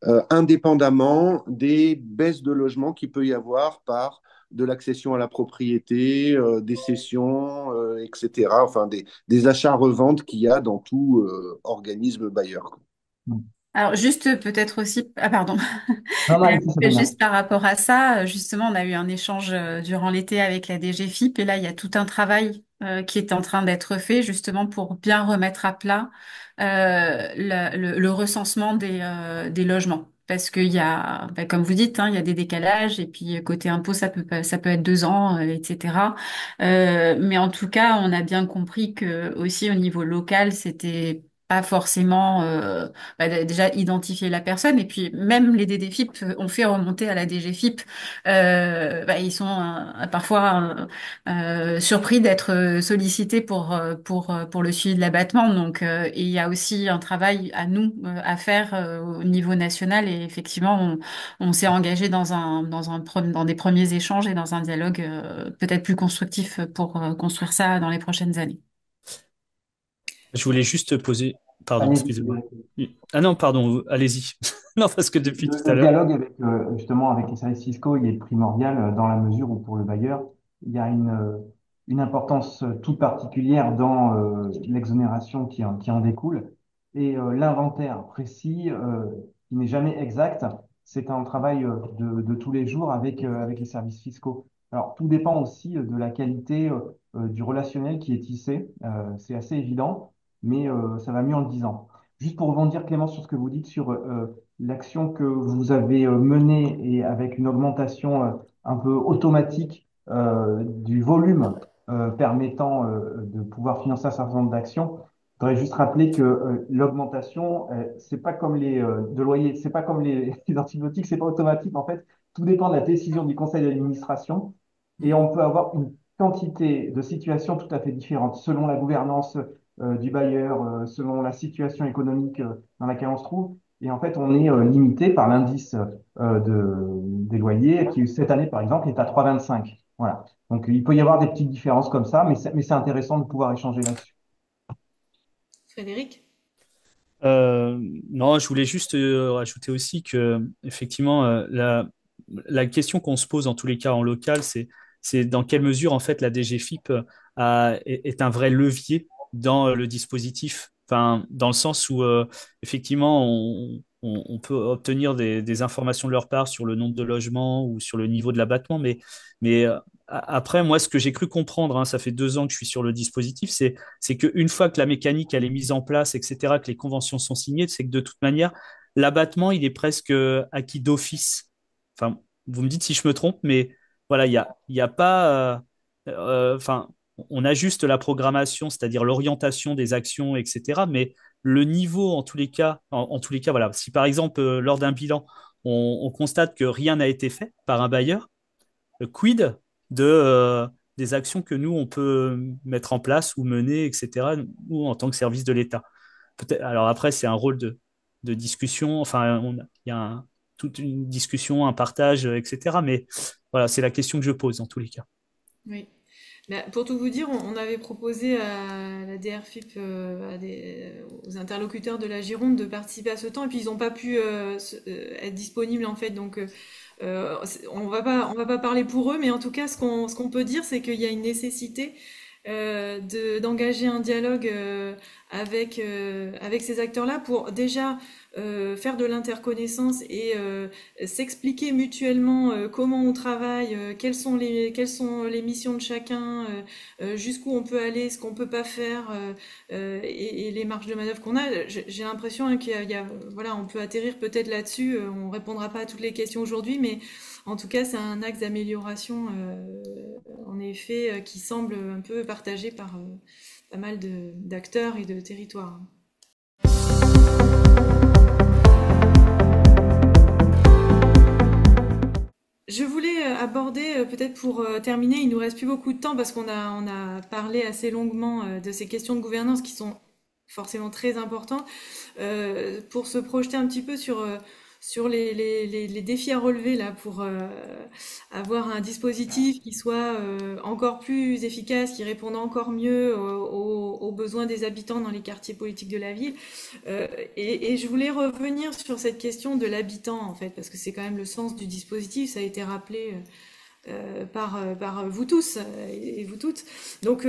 S8: euh, indépendamment des baisses de logement qu'il peut y avoir par de l'accession à la propriété, euh, des cessions, euh, etc. Enfin, des, des achats-reventes qu'il y a dans tout organisme bailleur.
S7: Alors juste peut-être aussi, ah pardon, juste par rapport à ça, justement, on a eu un échange durant l'été avec la DGFIP et là, il y a tout un travail qui est en train d'être fait justement pour bien remettre à plat euh, le, recensement des, euh, des logements. Parce qu'il y a, ben, comme vous dites, hein, il y a des décalages et puis côté impôt, ça peut ça peut être deux ans, euh, etc. Euh, mais en tout cas, on a bien compris que aussi au niveau local, c'était pas forcément euh, bah, déjà identifier la personne et puis même les DDFIP ont fait remonter à la DGFIP euh, bah, ils sont euh, parfois euh, surpris d'être sollicités pour pour pour le suivi de l'abattement donc il y a aussi un travail à nous à faire au niveau national et effectivement on, on s'est engagé dans un dans un dans des premiers échanges et dans un dialogue peut-être plus constructif pour construire ça dans les prochaines années.
S10: Je voulais juste poser. Pardon, excusez-moi. Ah non, pardon, allez-y. non, parce que depuis tout à l'heure.
S9: Le dialogue avec, euh, justement avec les services fiscaux, il est primordial euh, dans la mesure où pour le bailleur, il y a une, euh, une importance toute particulière dans l'exonération qui, qui en découle. Et l'inventaire précis, qui n'est jamais exact, c'est un travail de, de, tous les jours avec, avec les services fiscaux. Alors, tout dépend aussi de la qualité du relationnel qui est tissé. c'est assez évident mais euh, ça va mieux en le disant. Juste pour rebondir, Clément, sur ce que vous dites sur euh, l'action que vous avez euh, menée et avec une augmentation un peu automatique du volume permettant de pouvoir financer un certain nombre d'actions, je voudrais juste rappeler que l'augmentation, c'est pas comme les de loyer, c'est pas comme les, les antibiotiques, c'est pas automatique. En fait, tout dépend de la décision du conseil d'administration et on peut avoir une quantité de situations tout à fait différentes selon la gouvernance du bailleur euh, selon la situation économique euh, dans laquelle on se trouve. Et en fait, on est limité par l'indice de, des loyers qui, cette année, par exemple, est à 3,25. Voilà. Donc, il peut y avoir des petites différences comme ça, mais c'est intéressant de pouvoir échanger là-dessus.
S1: Frédéric?
S10: Non, je voulais juste rajouter aussi que, effectivement, la, la question qu'on se pose en tous les cas en local, c'est dans quelle mesure, en fait, la DGFIP a, est un vrai levier dans le dispositif. Enfin, dans le sens où, euh, effectivement, on, peut obtenir des, informations de leur part sur le nombre de logements ou sur le niveau de l'abattement. Mais, euh, après, moi, ce que j'ai cru comprendre, hein, ça fait deux ans que je suis sur le dispositif, c'est, c'est qu'une fois que la mécanique elle est mise en place, etc., que les conventions sont signées, c'est que de toute manière, l'abattement, il est presque acquis d'office. Enfin, vous me dites si je me trompe, mais voilà, il n'y a, y a pas. Euh, enfin, on ajuste la programmation, c'est-à-dire l'orientation des actions, etc. Mais le niveau, en tous les cas, voilà, si par exemple, euh, lors d'un bilan, on, constate que rien n'a été fait par un bailleur, quid euh, des actions que nous, on peut mettre en place ou mener, etc., ou en tant que service de l'État? Alors après, c'est un rôle de, discussion, enfin, il y a toute une discussion, un partage, etc. Mais voilà, c'est la question que je pose en tous les cas.
S1: Oui. Bah, pour tout vous dire, on, avait proposé à la DRFIP, euh, aux interlocuteurs de la Gironde de participer à ce temps, et puis ils n'ont pas pu euh, euh, être disponibles en fait. Donc, on va pas, on va pas parler pour eux, mais en tout cas, ce qu'on, ce qu'on peut dire, c'est qu'il y a une nécessité d'engager un dialogue avec, avec ces acteurs-là pour déjà euh, faire de l'interconnaissance et euh, s'expliquer mutuellement euh, comment on travaille, quelles, sont les, missions de chacun, jusqu'où on peut aller, ce qu'on peut pas faire et, et, les marges de manœuvre qu'on a. J'ai l'impression hein, qu'il y, a, voilà, on peut atterrir peut-être là-dessus. on répondra pas à toutes les questions aujourd'hui, mais en tout cas, c'est un axe d'amélioration, en effet, qui semble un peu partagé par pas mal d'acteurs et de territoires. Je voulais euh, aborder, euh, peut-être pour euh, terminer, il nous reste plus beaucoup de temps parce qu'on a, on a parlé assez longuement de ces questions de gouvernance qui sont forcément très importantes, pour se projeter un petit peu sur sur les, défis à relever là pour euh, avoir un dispositif qui soit euh, encore plus efficace, qui réponde encore mieux aux, besoins des habitants dans les quartiers politiques de la ville. Euh, et, et, je voulais revenir sur cette question de l'habitant en fait, parce que c'est quand même le sens du dispositif, ça a été rappelé par, par vous tous et vous toutes. Donc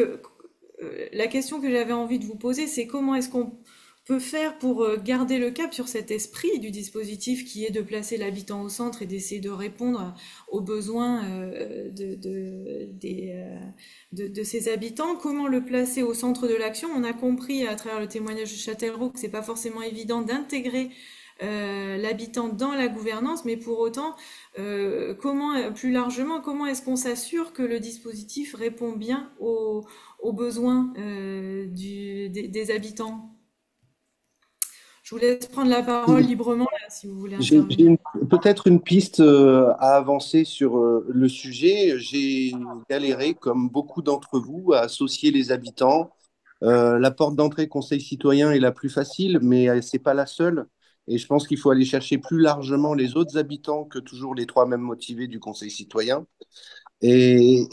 S1: la question que j'avais envie de vous poser, c'est comment est-ce qu'on peut faire pour euh, garder le cap sur cet esprit du dispositif qui est de placer l'habitant au centre et d'essayer de répondre aux besoins euh, de, de, euh, de, de, habitants. Comment le placer au centre de l'action? On a compris à travers le témoignage de Châtellerault que c'est pas forcément évident d'intégrer l'habitant dans la gouvernance, mais pour autant, comment plus largement, comment est-ce qu'on s'assure que le dispositif répond bien aux, aux besoins du, des habitants? Je vous laisse prendre la parole librement si vous voulez.
S8: J'ai peut-être une piste euh, à avancer sur euh, le sujet. J'ai galéré, comme beaucoup d'entre vous, à associer les habitants. Euh, la porte d'entrée Conseil citoyen est la plus facile, mais ce n'est pas la seule. Et je pense qu'il faut aller chercher plus largement les autres habitants que toujours les trois mêmes motivés du Conseil citoyen. et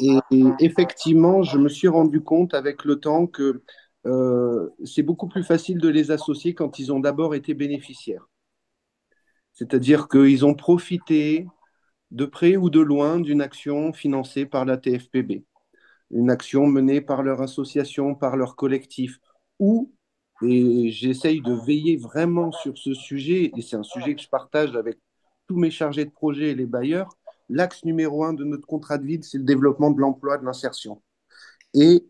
S8: effectivement, je me suis rendu compte avec le temps que c'est beaucoup plus facile de les associer quand ils ont d'abord été bénéficiaires. C'est-à-dire qu'ils ont profité de près ou de loin d'une action financée par la TFPB, une action menée par leur association, par leur collectif, ou, et j'essaye de veiller vraiment sur ce sujet, et c'est un sujet que je partage avec tous mes chargés de projet et les bailleurs, l'axe numéro un de notre contrat de ville, c'est le développement de l'emploi, de l'insertion. Et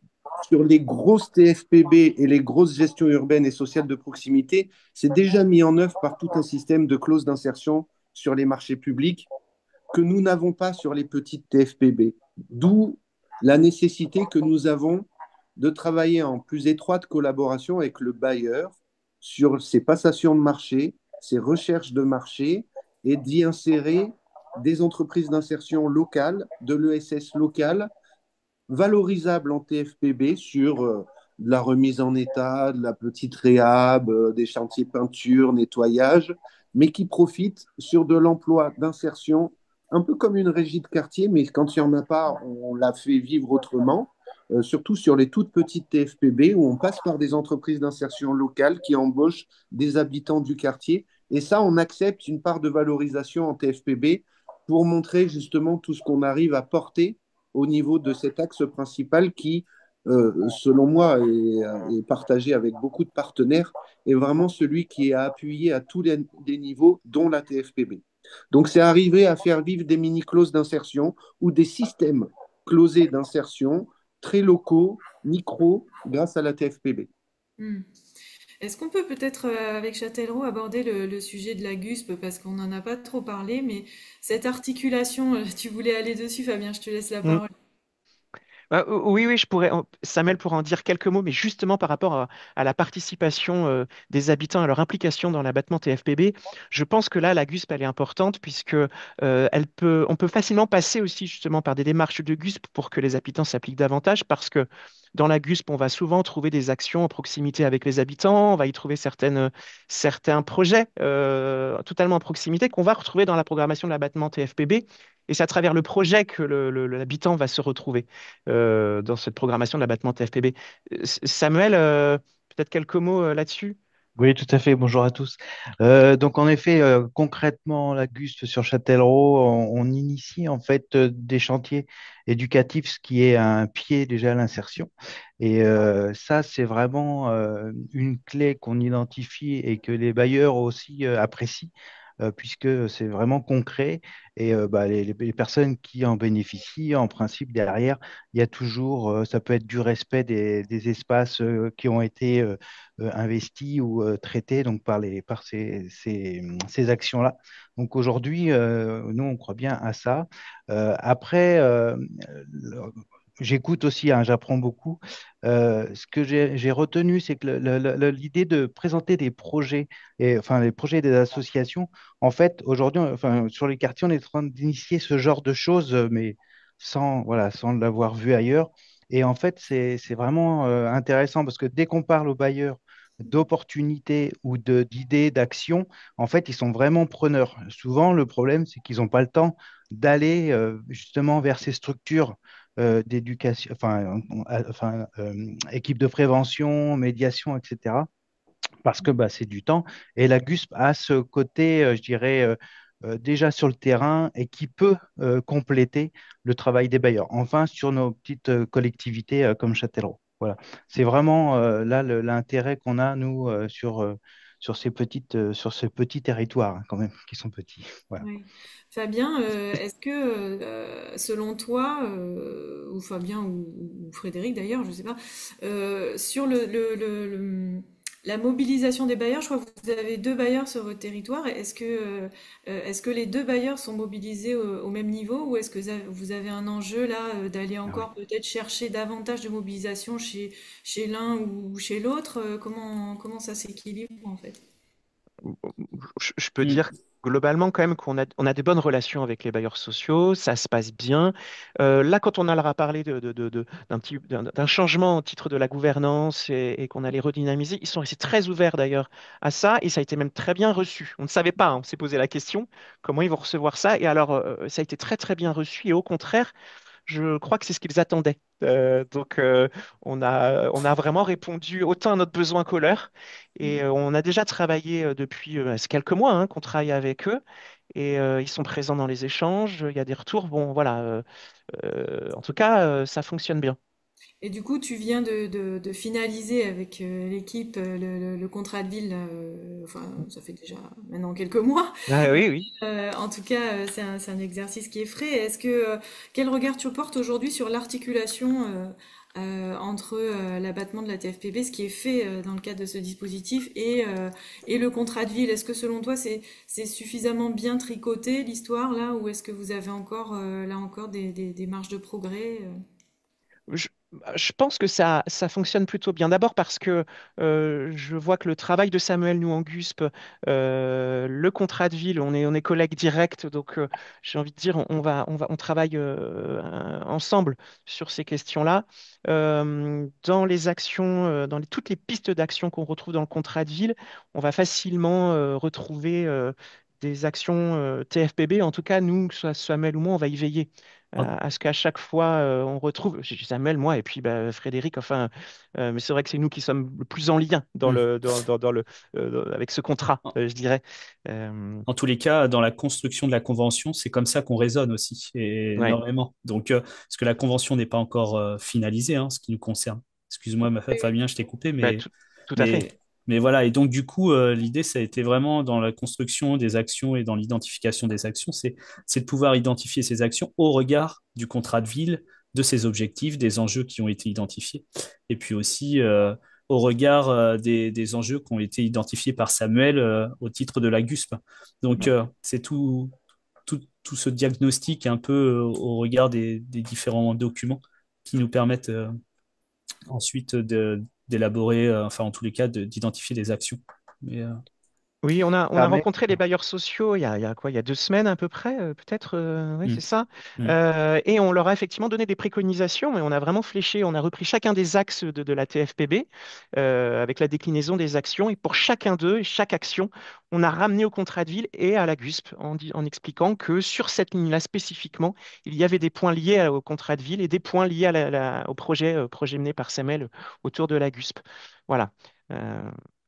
S8: sur les grosses TFPB et les grosses gestions urbaines et sociales de proximité, c'est déjà mis en œuvre par tout un système de clauses d'insertion sur les marchés publics que nous n'avons pas sur les petites TFPB. D'où la nécessité que nous avons de travailler en plus étroite collaboration avec le bailleur sur ces passations de marché, ces recherches de marché et d'y insérer des entreprises d'insertion locales, de l'ESS local valorisable en TFPB sur euh, la remise en état, de la petite réhab, euh, des chantiers peinture, nettoyage, mais qui profite sur de l'emploi d'insertion, un peu comme une régie de quartier, mais quand il n'y en a pas, on la fait vivre autrement, euh, surtout sur les toutes petites TFPB où on passe par des entreprises d'insertion locales qui embauchent des habitants du quartier. Et ça, on accepte une part de valorisation en TFPB pour montrer justement tout ce qu'on arrive à porter au niveau de cet axe principal qui, euh, selon moi, est, partagé avec beaucoup de partenaires, est vraiment celui qui est appuyé à tous les, niveaux, dont la TFPB. Donc, c'est arriver à faire vivre des mini-clauses d'insertion ou des systèmes closés d'insertion très locaux, micro, grâce à la TFPB.
S1: Hmm. Est-ce qu'on peut peut-être, euh, avec Châtellerault, aborder le, sujet de la GUSP, parce qu'on n'en a pas trop parlé, mais cette articulation, euh, tu voulais aller dessus, Fabien, je te laisse la mm. parole.
S4: Euh, oui, oui, Samuel pourra en dire quelques mots, mais justement par rapport à, la participation euh, des habitants, à leur implication dans l'abattement TFPB, je pense que là, la GUSP, elle est importante puisque euh, peut, on peut facilement passer aussi justement par des démarches de GUSP pour que les habitants s'appliquent davantage parce que dans la GUSP, on va souvent trouver des actions en proximité avec les habitants, on va y trouver certains projets euh, totalement en proximité qu'on va retrouver dans la programmation de l'abattement TFPB. Et c'est à travers le projet que l'habitant va se retrouver euh, dans cette programmation de l'abattement TFPB. Samuel, euh, peut-être quelques mots euh, là-dessus?
S11: Oui, tout à fait. Bonjour à tous. Donc, en effet, concrètement, la GUST sur Châtellerault, on, initie en fait des chantiers éducatifs, ce qui est un pied déjà à l'insertion. Et ça, c'est vraiment une clé qu'on identifie et que les bailleurs aussi apprécient. Euh, puisque c'est vraiment concret et euh, bah, les, personnes qui en bénéficient, en principe, derrière, il y a toujours, euh, ça peut être du respect des, des espaces qui ont été investis ou traités donc par les, par ces, ces, ces actions-là. Donc aujourd'hui, nous, on croit bien à ça. Après, j'écoute aussi, hein, j'apprends beaucoup. Euh, ce que j'ai retenu, c'est que l'idée de présenter des projets, et, enfin les projets des associations, en fait, aujourd'hui, enfin, sur les quartiers, on est en train d'initier ce genre de choses, euh, mais sans, voilà, sans l'avoir vu ailleurs. Et en fait, c'est, vraiment euh, intéressant parce que dès qu'on parle aux bailleurs d'opportunités ou d'idées, d'actions, en fait, ils sont vraiment preneurs. Souvent, le problème, c'est qu'ils n'ont pas le temps d'aller justement vers ces structures euh, d'éducation, enfin, euh, équipe de prévention, médiation, etc. Parce que bah, c'est du temps. Et la GUSP a ce côté, euh, je dirais, déjà sur le terrain et qui peut compléter le travail des bailleurs. Enfin, sur nos petites collectivités comme Châtellerault. Voilà. C'est vraiment là l'intérêt qu'on a, nous, sur, sur ces petites, euh, sur ces petits territoires, hein, quand même, qui sont petits. Voilà.
S1: Fabien, euh, est-ce que euh, selon toi, ou Fabien ou, Frédéric d'ailleurs, je ne sais pas, sur le- la mobilisation des bailleurs, je crois que vous avez deux bailleurs sur votre territoire. Est-ce que, euh, est-ce que les deux bailleurs sont mobilisés au, au même niveau ou est-ce que vous avez un enjeu là euh, d'aller
S11: Ah
S1: encore peut-être chercher davantage de mobilisation chez, chez l'un ou chez l'autre? Euh, Comment, comment ça s'équilibre en fait?
S4: Je peux
S10: Mm.
S4: dire globalement quand même qu'on a, on a des bonnes relations avec les bailleurs sociaux, ça se passe bien. Euh, là, quand on a parlé de, de- de- de- d'un petit, d'un, d'un changement au titre de la gouvernance et, et qu'on allait redynamiser, ils sont restés très ouverts d'ailleurs à ça et ça a été même très bien reçu. On ne savait pas, hein, on s'est posé la question comment ils vont recevoir ça et alors euh, ça a été très très bien reçu et au contraire, je crois que c'est ce qu'ils attendaient. Euh, donc, euh, on a, on a vraiment répondu autant à notre besoin qu'au leur. Et euh, on a déjà travaillé depuis quelques mois hein, qu'on travaille avec eux. Et ils sont présents dans les échanges. Il y a des retours. Bon, voilà. en tout cas, ça fonctionne bien.
S1: Et du coup, tu viens de, de- de finaliser avec euh, l'équipe euh, le, contrat de ville, euh, enfin, ça fait déjà maintenant quelques mois.
S4: Ah, oui, oui.
S1: En tout cas, c'est un, exercice qui est frais. Est-ce que, quel regard tu portes aujourd'hui sur l'articulation entre l'abattement de la TFPB, ce qui est fait dans le cadre de ce dispositif, et, et le contrat de ville? Est-ce que selon toi, c'est, c'est suffisamment bien tricoté l'histoire là, ou est-ce que vous avez encore, là encore, des, des, des marges de progrès?
S4: Je, je pense que ça, ça fonctionne plutôt bien. D'abord parce que euh, je vois que le travail de Samuel nous en GUSP, euh, le contrat de ville, on est, on est collègues directs, donc euh, j'ai envie de dire, on, va, on va, on travaille euh, ensemble sur ces questions-là. Dans les actions, dans toutes les pistes d'action qu'on retrouve dans le contrat de ville, on va facilement retrouver des actions euh, TFPB. En tout cas, nous, que ce soit Samuel ou moi, on va y veiller à, à ce qu'à chaque fois euh, on retrouve, j'ai dit Samuel, moi, et puis bah, Frédéric, enfin, euh, mais c'est vrai que c'est nous qui sommes le plus en lien dans
S10: Mm.
S4: le, dans, dans- dans le, euh, avec ce contrat, euh, je dirais. Euh,
S10: en tous les cas, dans la construction de la convention, c'est comme ça qu'on raisonne aussi, et
S4: ouais.
S10: énormément. Donc, euh, parce que la convention n'est pas encore euh, finalisée, hein, ce qui nous concerne. Excuse-moi, Fabien, je t'ai coupé,
S4: Bah,
S10: mais,
S4: tout, tout à fait.
S10: Mais, voilà. Et donc, du coup, euh, l'idée, ça a été vraiment dans la construction des actions et dans l'identification des actions, c'est, de pouvoir identifier ces actions au regard du contrat de ville, de ses objectifs, des enjeux qui ont été identifiés, et puis aussi euh, au regard euh, des, des enjeux qui ont été identifiés par Samuel au titre de la GUSP. Donc, c'est tout, tout, tout ce diagnostic un peu au regard des, des différents documents qui nous permettent ensuite d'élaborer, enfin en tous les cas, d'identifier des actions. Mais,
S4: oui, on a, on a rencontré les bailleurs sociaux il y a, il y a quoi, il y a deux semaines à peu près, euh, peut-être, euh, oui,
S10: Mm.
S4: c'est ça.
S10: Mm.
S4: Euh, et on leur a effectivement donné des préconisations et on a vraiment fléché, on a repris chacun des axes de, de la TFPB euh, avec la déclinaison des actions et pour chacun d'eux et chaque action, on a ramené au contrat de ville et à la GUSP en, di- en expliquant que sur cette ligne-là spécifiquement, il y avait des points liés à- au contrat de ville et des points liés à la- la- au projet, euh, projet mené par Semel autour de la GUSP. Voilà. Euh,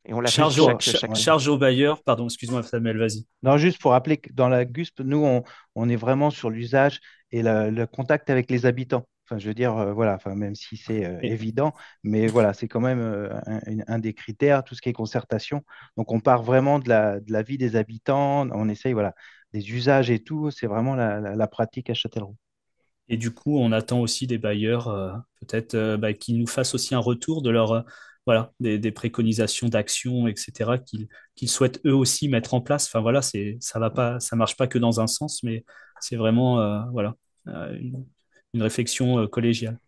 S4: et on l'a fait
S10: Charge au,
S4: chaque,
S10: cha-
S4: chaque...
S10: charge au bailleur, pardon, excuse-moi Samuel, vas-y.
S11: Non, juste pour rappeler que dans la GUSP, nous, on, on est vraiment sur l'usage et la- le contact avec les habitants. Enfin, je veux dire, euh, voilà, enfin, même si c'est euh, évident, mais voilà, c'est quand même euh, un, des critères, tout ce qui est concertation. Donc, on part vraiment de la, de la vie des habitants, on essaye, voilà, des usages et tout, c'est vraiment la, la- la pratique à Châtellerault.
S10: Et du coup, on attend aussi des bailleurs, euh, peut-être, euh, bah, qu'ils nous fassent aussi un retour de leur, euh, voilà, des, des préconisations d'action, etc., qu'ils souhaitent eux aussi mettre en place. Enfin voilà, c'est, ça va pas, ça marche pas que dans un sens, mais c'est vraiment, euh, voilà, euh, une, une réflexion euh, collégiale.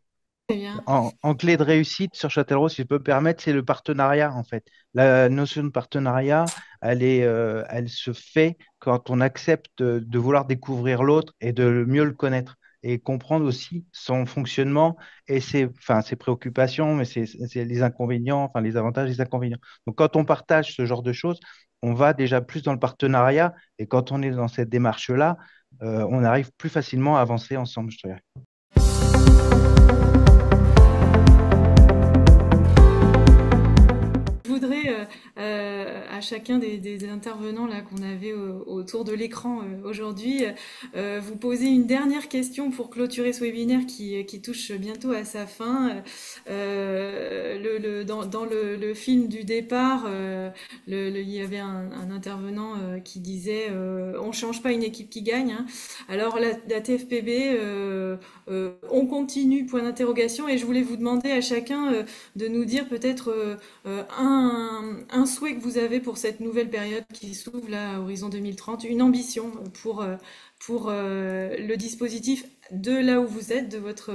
S1: Bien.
S11: En, en clé de réussite sur Châtellerault, si je peux me permettre, c'est le partenariat, en fait. La notion de partenariat, elle est, euh, elle se fait quand on accepte de vouloir découvrir l'autre et de mieux le connaître et comprendre aussi son fonctionnement et ses, enfin, ses préoccupations, mais c'est les inconvénients, enfin les avantages les inconvénients. Donc, quand on partage ce genre de choses, on va déjà plus dans le partenariat et quand on est dans cette démarche-là, euh, on arrive plus facilement à avancer ensemble, je dirais.
S1: À chacun des, intervenants là qu'on avait au- autour de l'écran euh, aujourd'hui euh, vous poser une dernière question pour clôturer ce webinaire qui, touche bientôt à sa fin. Euh, le, le- dans le, film du départ, il y avait un, intervenant qui disait on change pas une équipe qui gagne. hein. Alors la, TFPB, on continue point d'interrogation et je voulais vous demander à chacun de nous dire peut-être un, un souhait que vous avez pour cette nouvelle période qui s'ouvre là à horizon 2030, une ambition pour, euh, pour euh, le dispositif de là où vous êtes, de votre,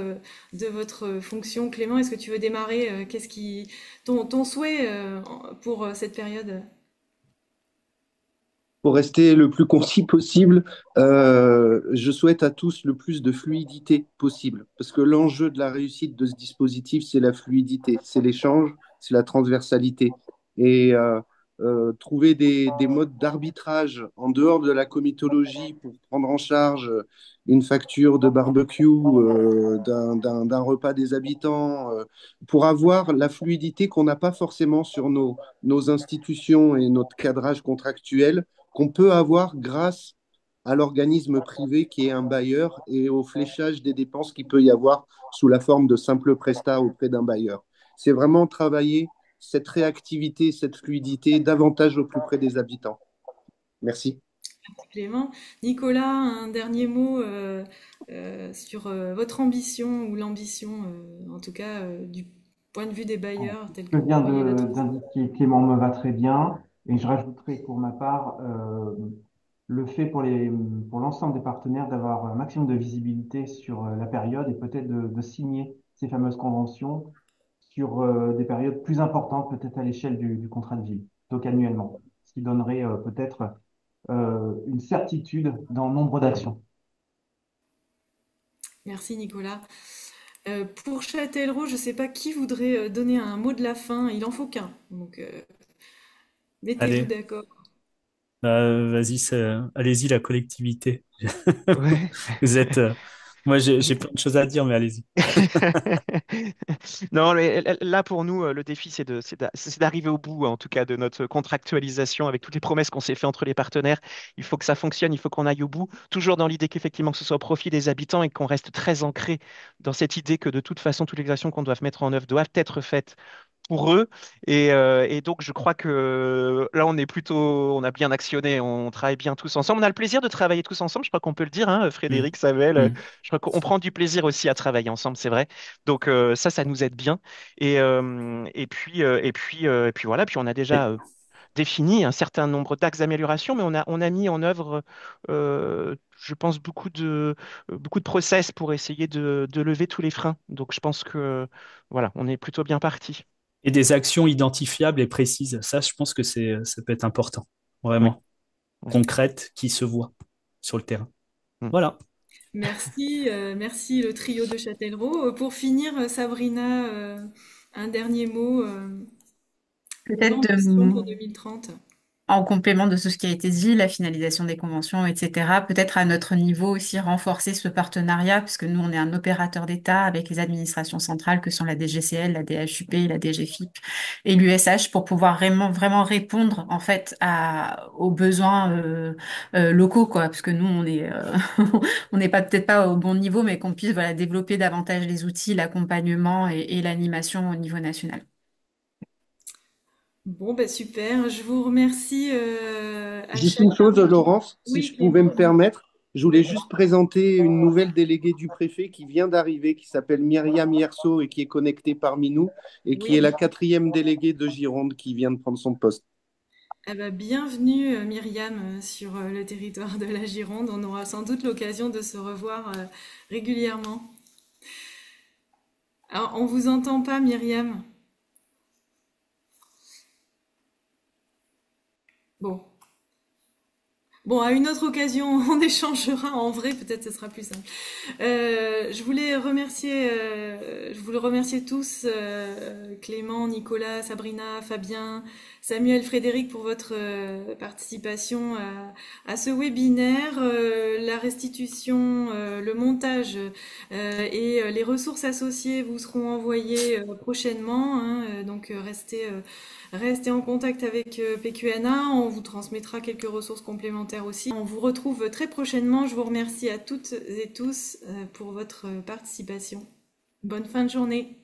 S1: de votre fonction. Clément, est-ce que tu veux démarrer euh, Qu'est-ce qui ton, ton souhait pour cette période?
S8: Pour rester le plus concis possible, je souhaite à tous le plus de fluidité possible. Parce que l'enjeu de la réussite de ce dispositif, c'est la fluidité, c'est l'échange, c'est la transversalité. Et euh, trouver des, des modes d'arbitrage en dehors de la comitologie pour prendre en charge une facture de barbecue, euh, d'un repas des habitants, euh, pour avoir la fluidité qu'on n'a pas forcément sur nos, nos institutions et notre cadrage contractuel qu'on peut avoir grâce à l'organisme privé qui est un bailleur et au fléchage des dépenses qu'il peut y avoir sous la forme de simples prestats auprès d'un bailleur. C'est vraiment travailler cette réactivité, cette fluidité davantage au plus près des habitants. Merci.
S1: Clément. Nicolas, un dernier mot euh, euh, sur euh, votre ambition ou l'ambition, euh, en tout cas, euh, du point de vue des bailleurs, tel
S9: Ce
S1: que
S9: de-
S1: transition.
S9: d'indiquer Clément me va très bien. Et je rajouterai pour ma part euh, le fait pour les, pour l'ensemble des partenaires d'avoir un maximum de visibilité sur la période et peut-être de, de signer ces fameuses conventions sur euh, des périodes plus importantes, peut-être à l'échelle du, du contrat de ville, donc annuellement, ce qui donnerait euh, peut-être euh, une certitude dans le nombre d'actions.
S1: Merci Nicolas. Euh, pour Châtellerault, je ne sais pas qui voudrait donner un mot de la fin. Il en faut qu'un. Donc, euh, mettez-vous d'accord.
S10: euh, vas-y, allez-y, la collectivité.
S4: Ouais.
S10: Vous êtes, euh, moi j'ai plein de choses à dire, mais allez-y.
S4: Non, mais là pour nous, euh, le défi, c'est d'arriver au bout, en tout cas, de notre contractualisation avec toutes les promesses qu'on s'est fait entre les partenaires. Il faut que ça fonctionne, il faut qu'on aille au bout, toujours dans l'idée qu'effectivement que ce soit au profit des habitants et qu'on reste très ancré dans cette idée que de toute façon, toutes les actions qu'on doit mettre en œuvre doivent être faites pour eux. Et, euh, et donc, je crois que là, on est plutôt, on a bien actionné, on travaille bien tous ensemble. On a le plaisir de travailler tous ensemble, je crois qu'on peut le dire, hein,
S10: Mm,
S4: Frédéric, Samuel. euh,
S10: mm.
S4: Je crois qu'on prend du plaisir aussi à travailler ensemble, c'est vrai. Donc, euh, ça, ça nous aide bien. Et, euh, et puis, euh, et puis, euh, et puis voilà, puis on a déjà euh, défini un certain nombre d'axes d'amélioration, mais on a, on a mis en œuvre, euh, je pense, beaucoup de, beaucoup de process pour essayer de, de lever tous les freins. Donc je pense que voilà, on est plutôt bien parti.
S10: Et des actions identifiables et précises. Ça, je pense que c'est, ça peut être important, vraiment.
S4: Oui.
S10: Concrètes, qui se voient sur le terrain.
S4: Mm.
S10: Voilà.
S1: Merci, euh, merci le trio de Châtellerault. Euh, Pour finir, euh, Sabrina, euh, un dernier mot. euh,
S7: Peut-être de-
S1: pour 2030.
S7: En complément de tout ce qui a été dit, la finalisation des conventions, etc. Peut-être à notre niveau aussi renforcer ce partenariat, puisque nous, on est un opérateur d'État avec les administrations centrales que sont la DGCL, la DHUP, la DGFIP et l'USH pour pouvoir vraiment, vraiment répondre en fait aux besoins euh, euh, locaux, quoi. Parce que nous, on est, euh, on n'est pas peut-être pas au bon niveau, mais qu'on puisse voilà développer davantage les outils, l'accompagnement et l'animation au niveau national.
S1: Bon, bah super. Je vous remercie euh,
S8: Juste une chose, Laurence, si je pouvais me permettre, je voulais juste présenter une nouvelle déléguée du préfet qui vient d'arriver, qui s'appelle Myriam Yerso et qui est connectée parmi nous, et qui
S1: Oui.
S8: est la quatrième déléguée de Gironde qui vient de prendre son poste.
S1: Eh ben, bienvenue euh, Myriam euh, sur euh, le territoire de la Gironde. On aura sans doute l'occasion de se revoir régulièrement. Alors, on vous entend pas, Myriam? Bon. Bon, à une autre occasion, on échangera en vrai, peut-être ce sera plus simple. Euh, je voulais remercier, euh, je voulais remercier tous, euh, Clément, Nicolas, Sabrina, Fabien, Samuel, Frédéric pour votre participation à, ce webinaire. La restitution, le montage et les ressources associées vous seront envoyées prochainement. hein, donc restez, restez en contact avec euh, PQNA. On vous transmettra quelques ressources complémentaires aussi. On vous retrouve très prochainement. Je vous remercie à toutes et tous euh, pour votre participation. Bonne fin de journée.